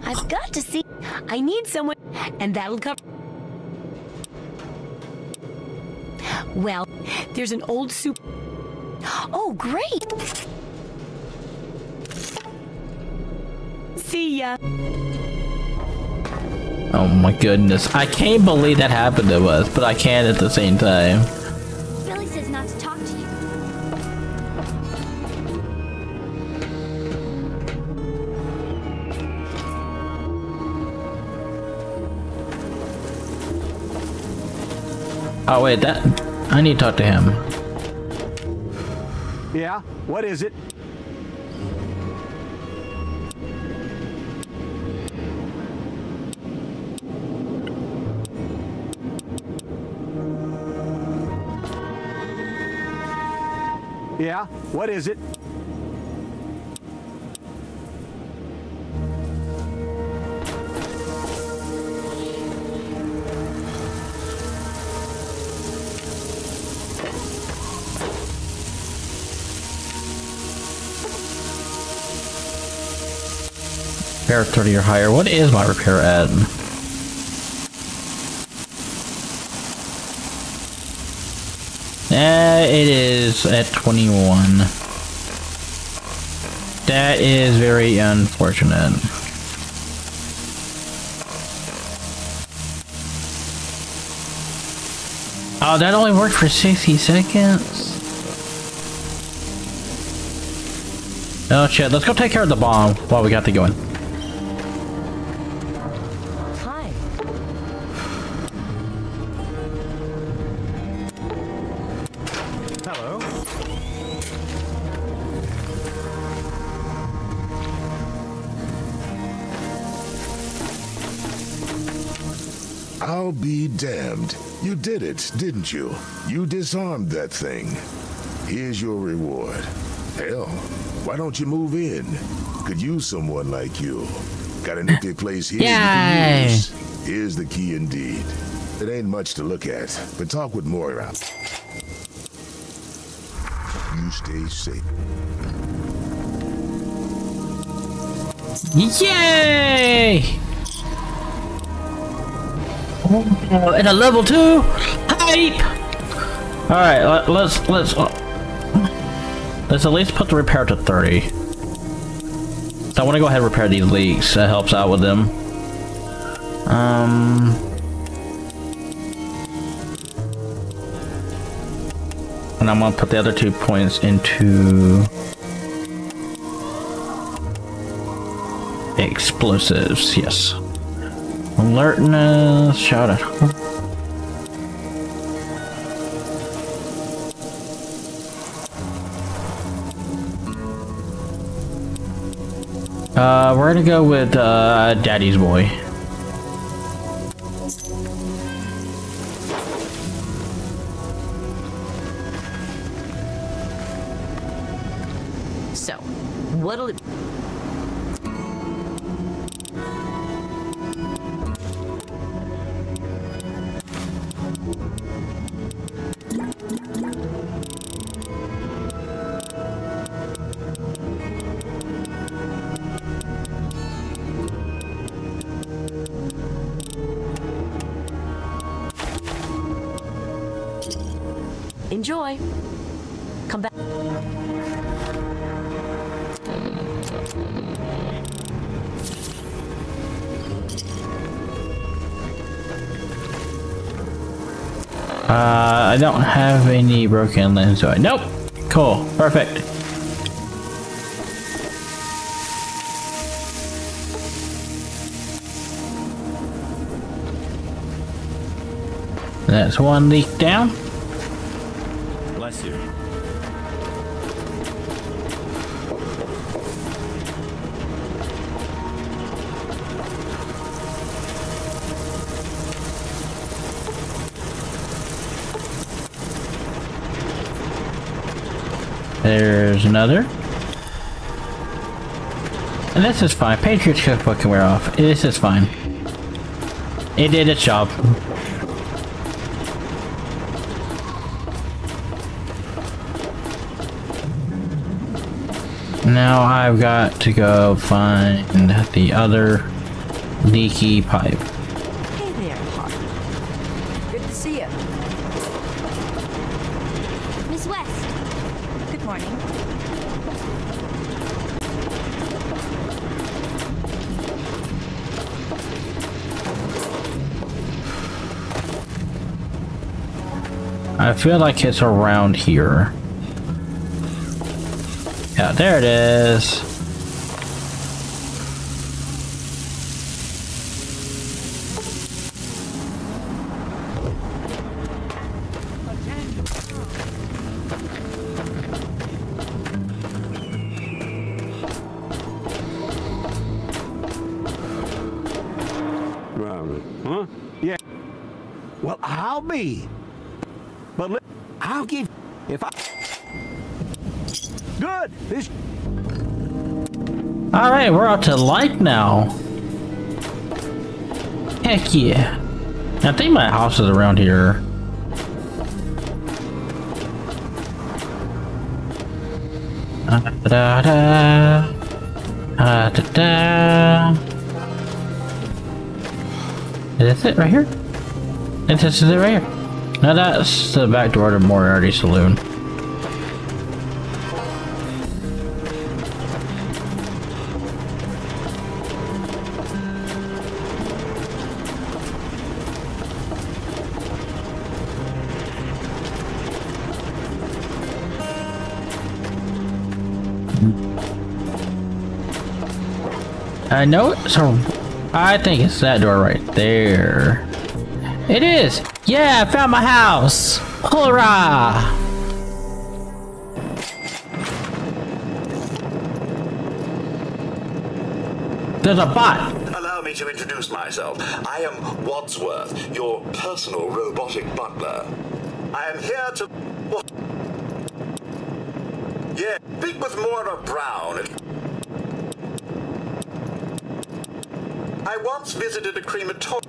I've got to see. I need someone, and that'll cover. Well, there's an old soup. Oh, great! See ya. Oh my goodness. I can't believe that happened to us, but I can at the same time. Billy says not to talk to you. Oh wait, that I need to talk to him. Yeah? What is it? Yeah? What is it? Repair 30 or higher. What is my repair at? Eh, it is at 21. That is very unfortunate. Oh, that only worked for 60 seconds? Oh shit, let's go take care of the bomb while we got the going. You did it, didn't you? You disarmed that thing. Here's your reward. Hell, why don't you move in? Could use someone like you. Got an empty place here Yay. use. Here's the key indeed. It ain't much to look at, but talk with Moira. You stay safe. Yay! Oh, and a level two hype. All right, let, let's let's uh, let's at least put the repair to thirty. So I want to go ahead and repair these leaks. That helps out with them. Um. And I'm gonna put the other two points into explosives. Yes. Alertness. Shout out. Uh, we're gonna go with uh, Daddy's boy. Don't have any broken lens, so I nope. Cool, perfect. That's one leak down. Another. And this is fine. Patriot's cookbook can wear off. This is fine. It did its job. Now I've got to go find the other leaky pipe. Feel like it's around here. Yeah, there it is. Now. Heck yeah. I think my house is around here. Ah, da da Ah, da da. Is this it right here? This is it right here. Now that's the back door to Moriarty Saloon. I know it, so I think it's that door right there. It is! Yeah, I found my house! Hurrah! There's a bot! Allow me to introduce myself. I am Wadsworth, your personal robotic butler. I am here to. Yeah, speak with Moira Brown. I once visited a crematorium.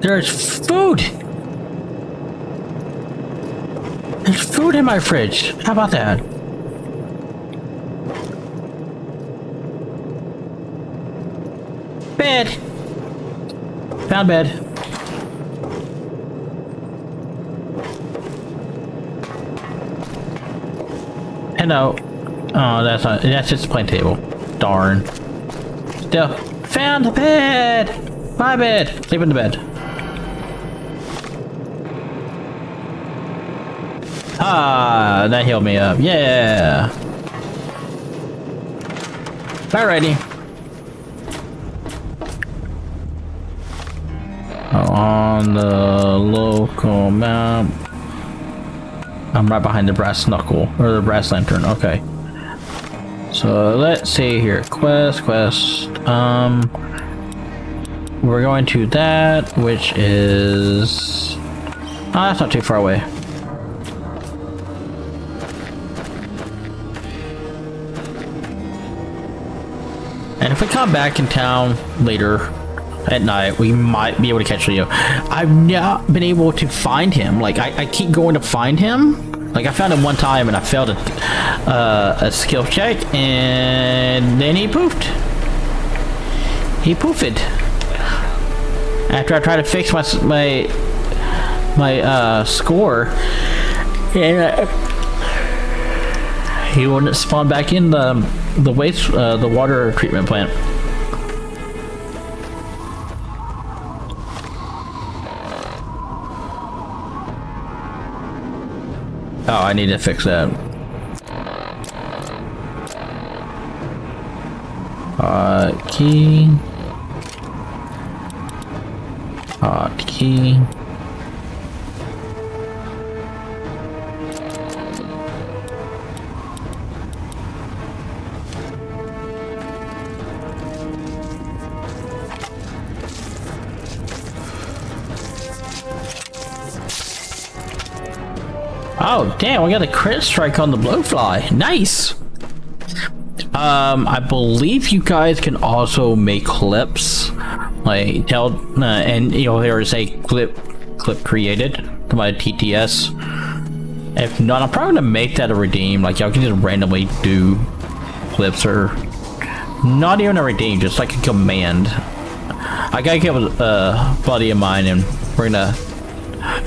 There's food! There's food in my fridge. How about that? Bed! Found bed. Hello. Oh, that's not. That's just a plain table. Darn. Still, found the bed. My bed. Sleep in the bed. Ah, that healed me up. Yeah. Alrighty. On the local map. I'm right behind the brass knuckle, or the brass lantern, okay. So let's see here, quest, quest, um, we're going to that, which is, oh, that's not too far away. And if we come back in town later, at night, we might be able to catch Leo. I've not been able to find him. Like, I, I keep going to find him. Like, I found him one time and I failed a, uh, a skill check, and then he poofed. He poofed. After I tried to fix my, my, my, uh, score, Yeah. He wouldn't spawn back in the the waste uh, the water treatment plant. I need to fix that. Uh, key. Damn, we got a crit strike on the blowfly. Nice. Um, I believe you guys can also make clips. Like, tell, uh, and you'll hear it say clip, clip created to my TTS. If not, I'm probably gonna make that a redeem. Like, y'all can just randomly do clips or not even a redeem, just like a command. I gotta get with a buddy of mine and we're gonna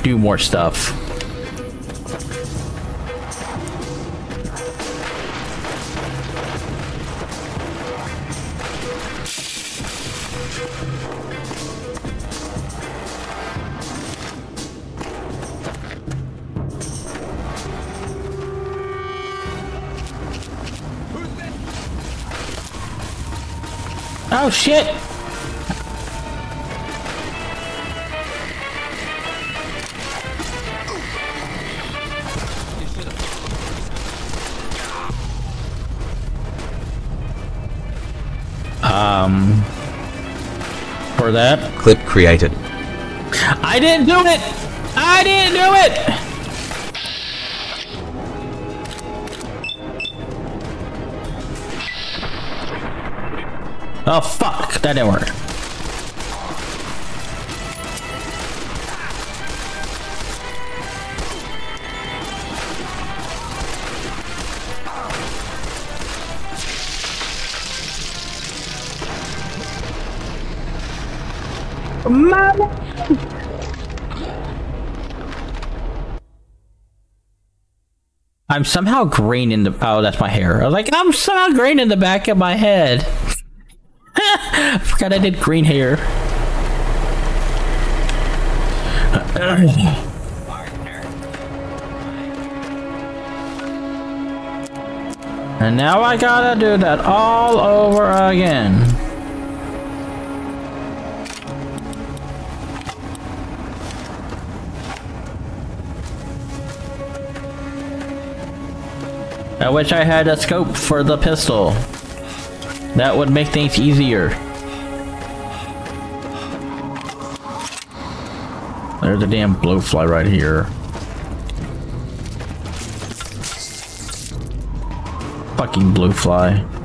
do more stuff. Shit! Um, for that, Clip created. I didn't do it. I didn't do it. That didn't work. I'm somehow green in the. Oh, that's my hair. I was like, I'm somehow green in the back of my head. Forgot I did green hair. And now I gotta do that all over again. I wish I had a scope for the pistol. That would make things easier. There's a damn blowfly right here. Fucking blowfly.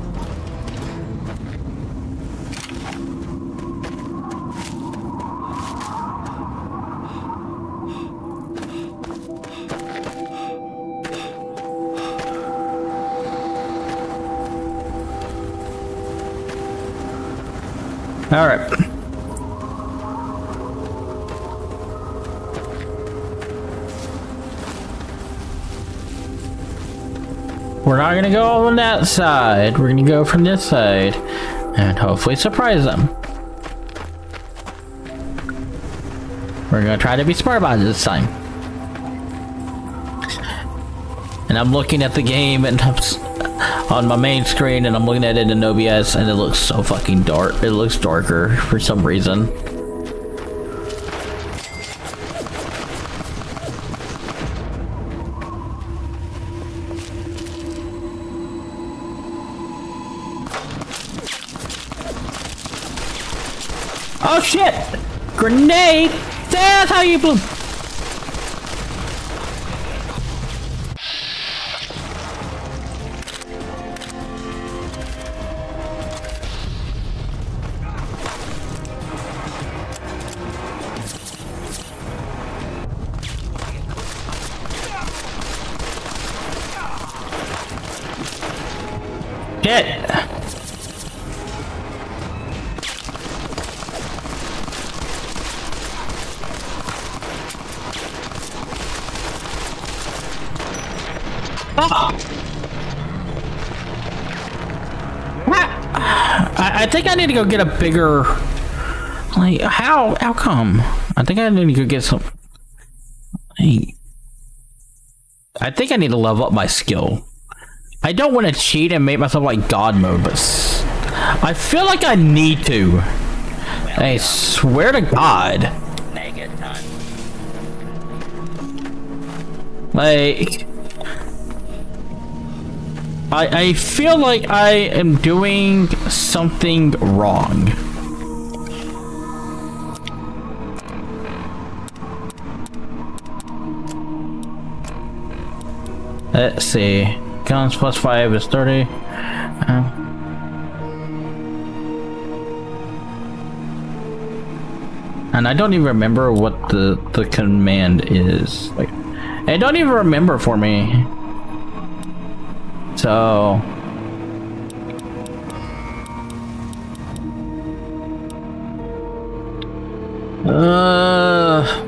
Gonna go on that side. We're gonna go from this side and hopefully surprise them. We're gonna try to be smart about it this time. And I'm looking at the game and I'm on my main screen and I'm looking at it in OBS and it looks so fucking dark. It looks darker for some reason. Go get a bigger. Like how? How come? I think I need to go get some. Hey, I think I need to level up my skill. I don't want to cheat and make myself like God mode, but I feel like I need to. I swear to God. Like, I I feel like I am doing something wrong. Let's see. Guns plus five is 30. Uh, and I don't even remember what the, the command is. Like, I don't even remember for me. So... Uh...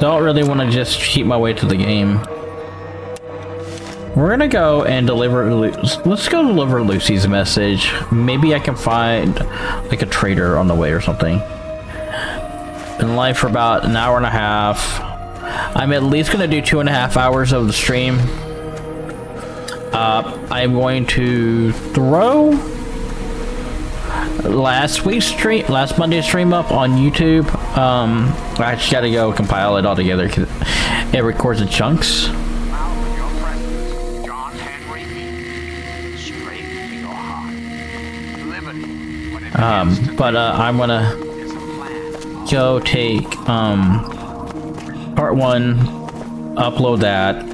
Don't really want to just cheat my way to the game. We're gonna go and deliver. Let's go deliver Lucy's message. Maybe I can find like a trader on the way or something. Been live for about an hour and a half. I'm at least gonna do two and a half hours of the stream. Uh, I'm going to throw last week's stream, last Monday's stream up on YouTube. Um, I just gotta go compile it all together because it records in chunks. Um, but uh, I'm gonna go take um, part one, upload that,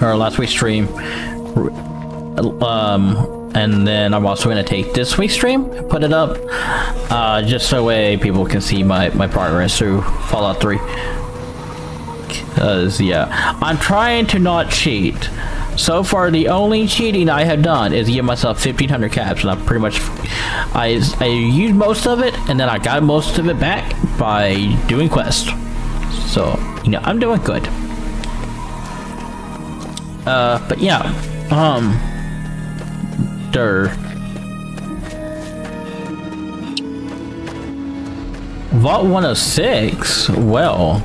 our last week's stream, um, and then I'm also gonna take this week's stream, put it up, uh, just so way people can see my my progress through Fallout 3. Cause yeah, I'm trying to not cheat. So far, the only cheating I have done is give myself 1,500 caps, and I pretty much, I, I used most of it, and then I got most of it back by doing quests. So, you know, I'm doing good. Uh, but yeah, um, der. Vault 106? Well...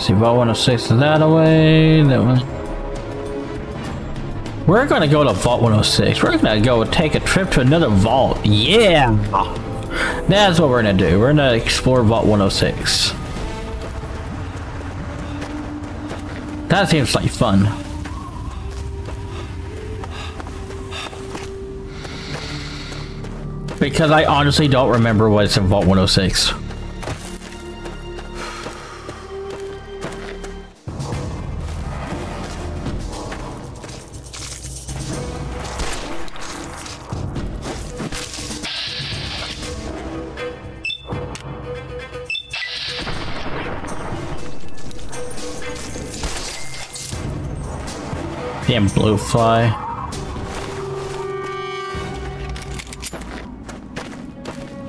Let's see, Vault 106 is that away. That one. We're gonna go to Vault 106. We're gonna go take a trip to another vault. Yeah! That's what we're gonna do. We're gonna explore Vault 106. That seems like fun. Because I honestly don't remember what's in Vault 106. Damn blowfly.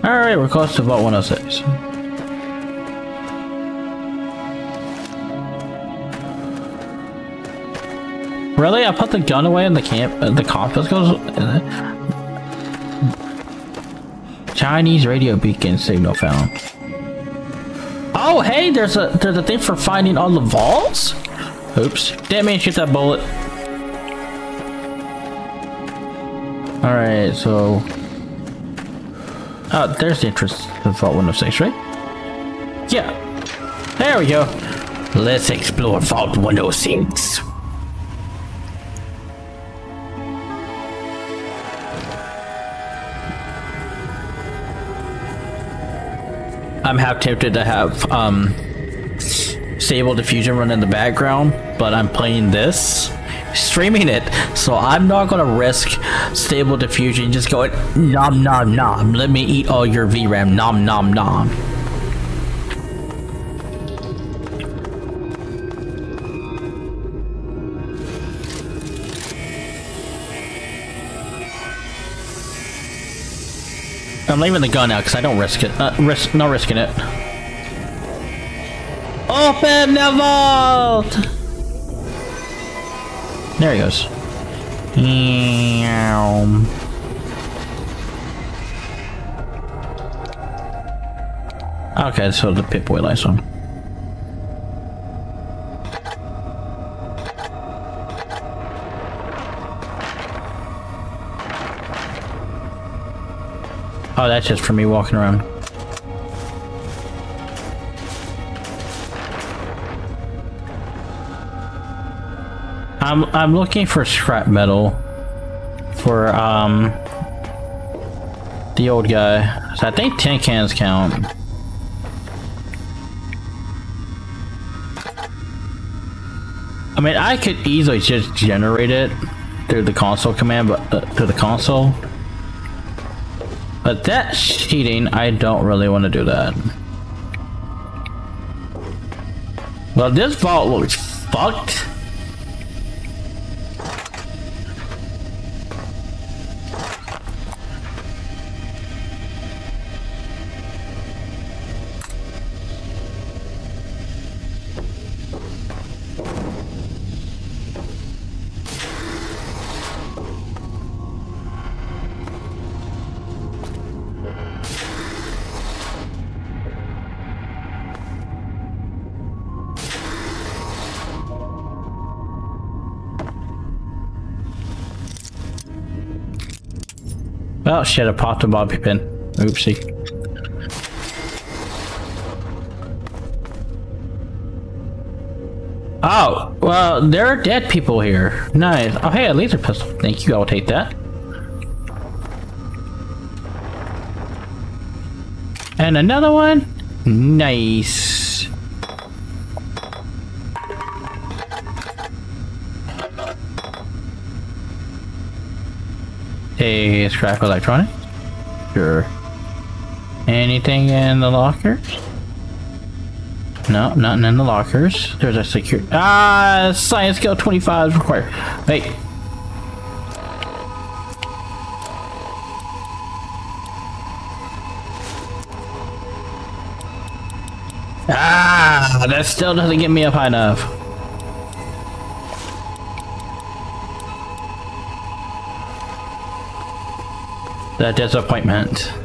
Alright, we're close to Vault 106. Really? I put the gun away in the camp, uh, the compass goes... Uh, Chinese radio beacon signal found. Oh, hey, there's a there's a thing for finding all the vaults? Oops. Mean to shoot that bullet. Alright, so... Oh, there's the entrance to Vault 106, right? Yeah. There we go. Let's explore Vault 106. I'm half tempted to have, um... Stable Diffusion run in the background, but I'm playing this streaming it, so I'm not gonna risk stable diffusion just going nom nom nom. Let me eat all your VRAM nom nom nom. I'm leaving the gun out because I don't risk it. Uh, risk, no risking it. Open the vault! There he goes. Meow. Okay, so the Pip-Boy lights on. Oh, that's just for me walking around. I'm I'm looking for scrap metal for um the old guy. So I think tin cans count. I mean, I could easily just generate it through the console command, but uh, through the console. But that's cheating. I don't really want to do that. Well, this vault looks fucked. Oh shit, I popped a bobby pin. Oopsie. Oh, well, there are dead people here. Nice. Oh, hey, a laser pistol. Thank you, I'll take that. And another one? Nice. A scrap electronic? Sure. Anything in the lockers? No, nothing in the lockers. There's a secure. Ah, science skill 25 is required. Wait. Ah, that still doesn't get me up high enough. The disappointment.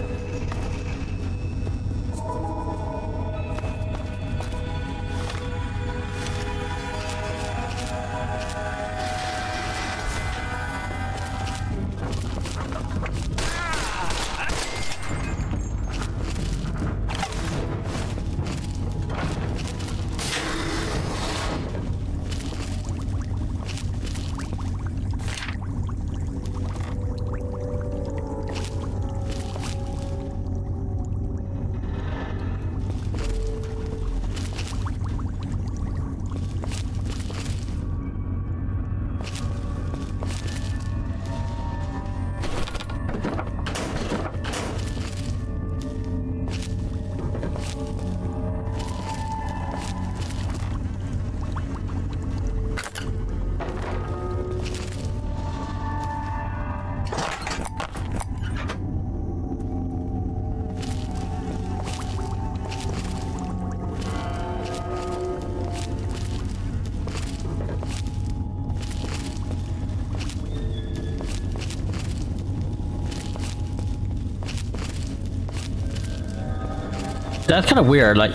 That's kind of weird, like...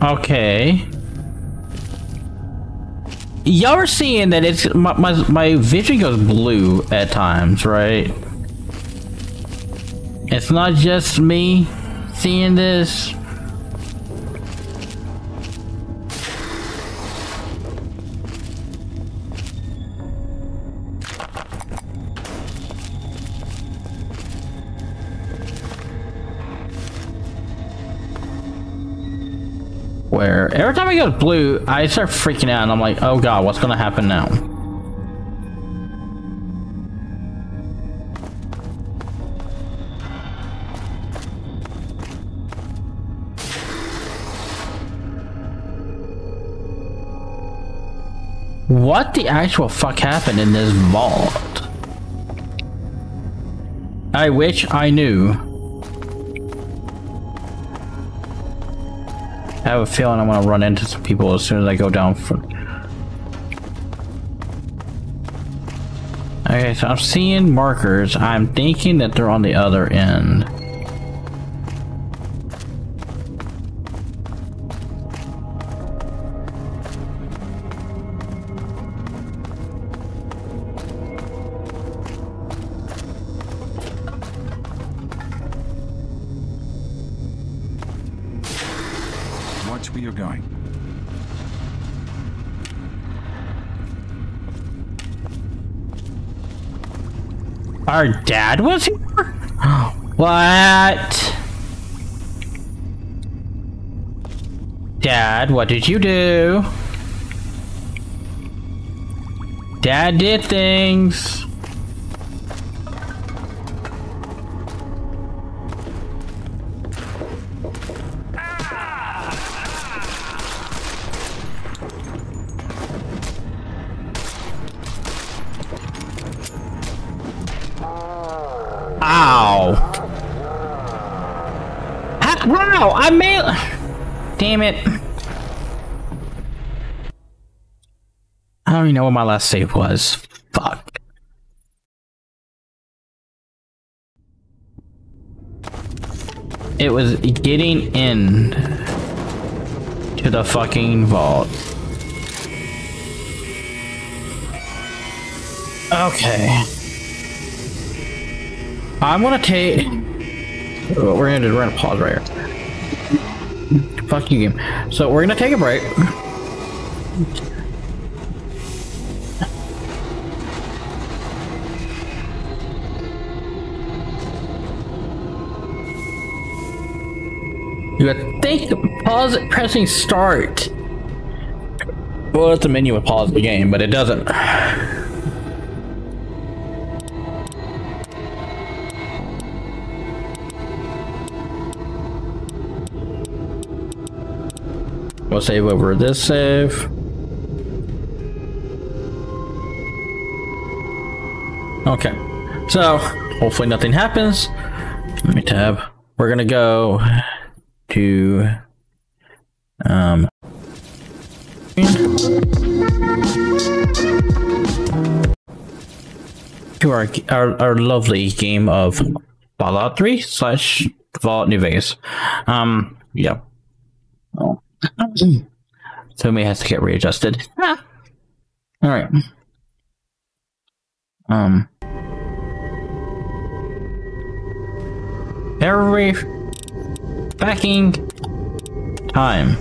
Okay. Y'all are seeing that it's... My, my, my vision goes blue at times, right? It's not just me seeing this. where every time it goes blue, I start freaking out and I'm like, oh god, what's gonna happen now? What the actual fuck happened in this vault? I wish I knew. I have a feeling I'm gonna run into some people as soon as I go down. Okay, so I'm seeing markers. I'm thinking that they're on the other end. Our dad was here? What? Dad, what did you do? Dad did things. What my last save was. Fuck. It was getting in to the fucking vault. Okay. I'm gonna take. Oh, we're gonna do, we're gonna pause right here. Fuck you, game. So we're gonna take a break. You gotta think, pause pressing start. Well, it's a menu with pause the game, but it doesn't. We'll save over this save. Okay. So, hopefully nothing happens. Let me tab. We're gonna go to um to our our, our lovely game of Fallout 3 slash Fallout New Vegas. Um yeah. Oh. so me has to get readjusted. Ah. All right. Um. Every backing time.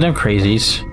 Them crazies.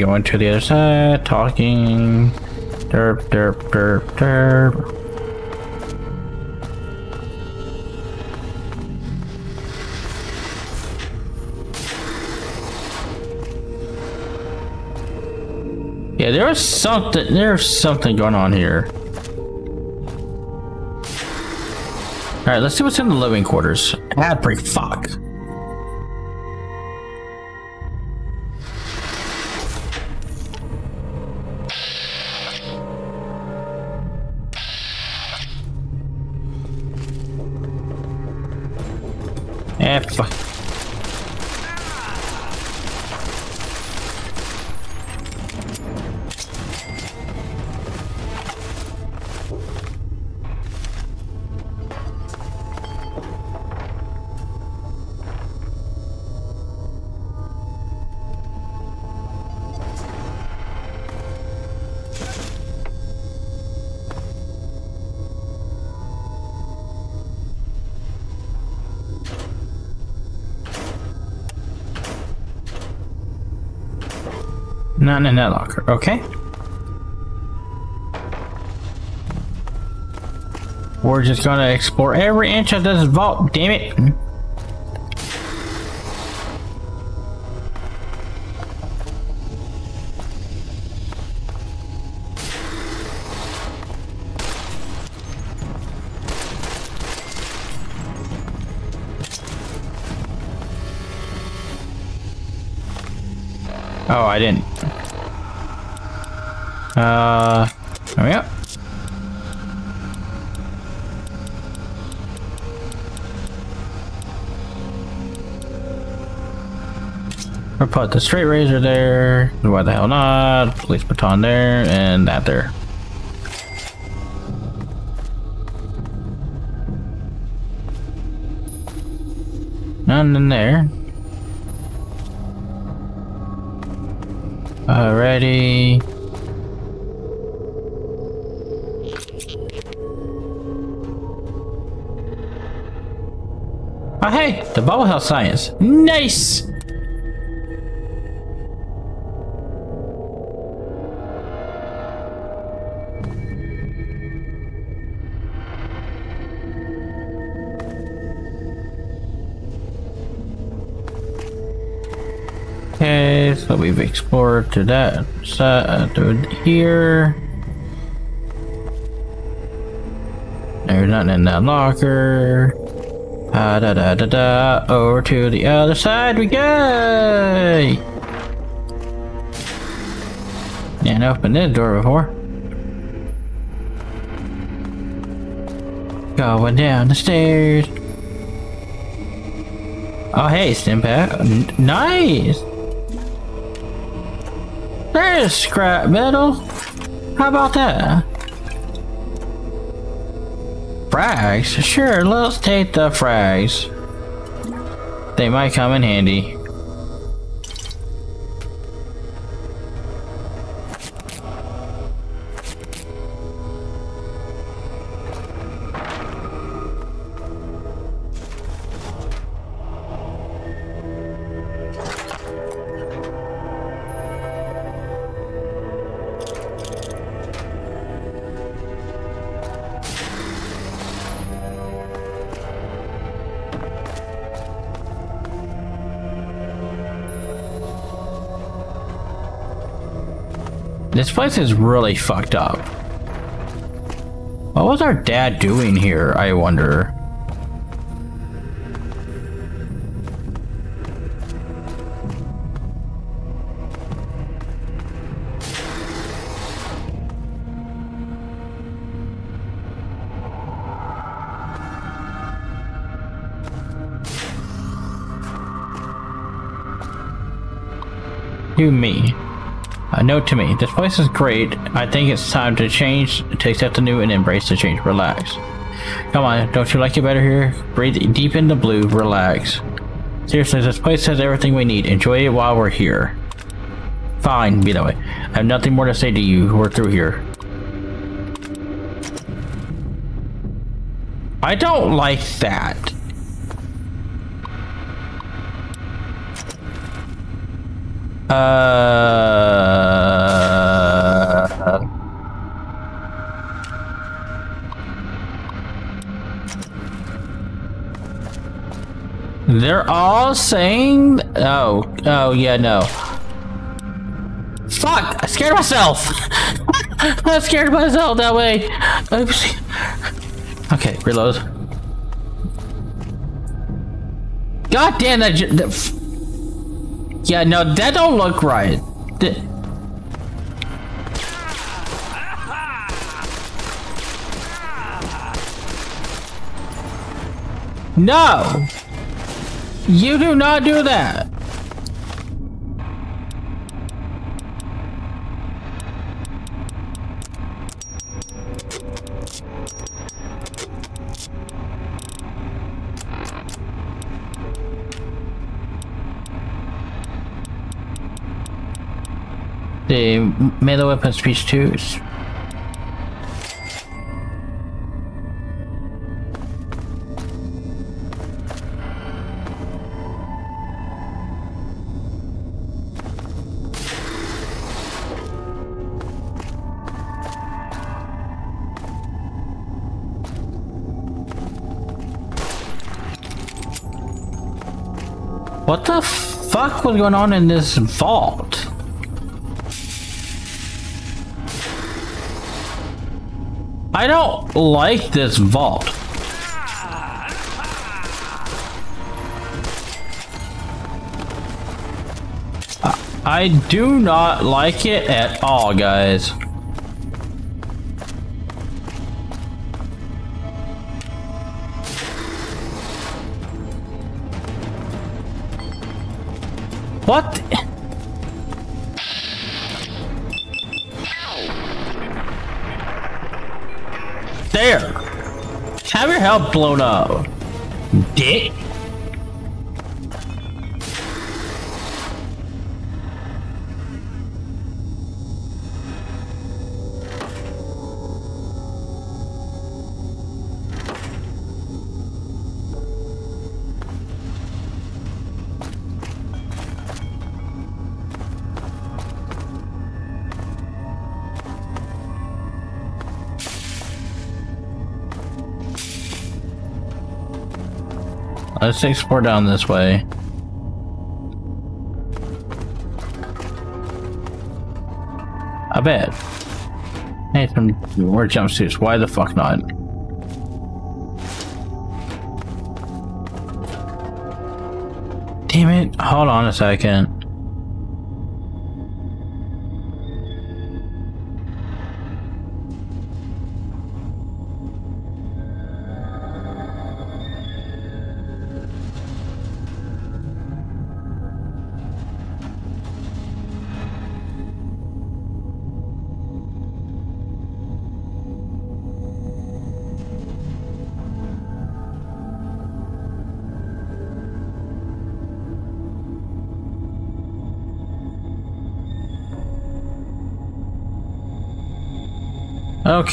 Going to the other side, talking. Derp, derp, derp, derp. Yeah, there's something, there's something going on here. Alright, let's see what's in the living quarters. Adbury, fuck. In that locker. Okay. We're just gonna explore every inch of this vault, damn it. Oh, I didn't. Uh, there we go. We'll put the straight razor there. Why the hell not? Police baton there, and that there. None in there. Alrighty. Oh hey, the bubble health science. Nice! We've explored to that side, to here. There's nothing in that locker. Ah, da da da da. Over to the other side we go. And open this door before. Going down the stairs. Oh, hey, Stimpak. Nice. There's scrap metal. How about that? Frags? Sure, let's take the frags. They might come in handy. This place is really fucked up. What was our dad doing here, I wonder? Note to me. This place is great. I think it's time to change, to accept the new and embrace the change. Relax. Come on, don't you like it better here? Breathe deep in the blue. Relax. Seriously, this place has everything we need. Enjoy it while we're here. Fine, be that way. I have nothing more to say to you. We're through here. I don't like that. Uh. They're all saying, "Oh, oh yeah, no." Fuck! I scared myself. I scared myself that way. Oops. Okay, reload. God damn that! that yeah, no, that don't look right. No! You do not do that! The melee weapon speech 2 What the fuck was going on in this vault? I don't like this vault. I- do not like it at all, guys. What? There. Have your health blown up. Dick. Let's explore down this way. I bet. Hey, some more jumpsuits. Why the fuck not? Damn it. Hold on a second.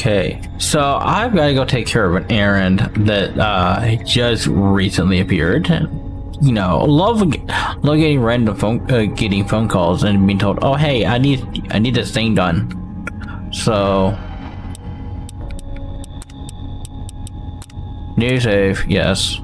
Okay, so I've got to go take care of an errand that uh, just recently appeared. You know, love love getting random phone uh, getting phone calls and being told, "Oh, hey, I need I need this thing done." So, new save, yes.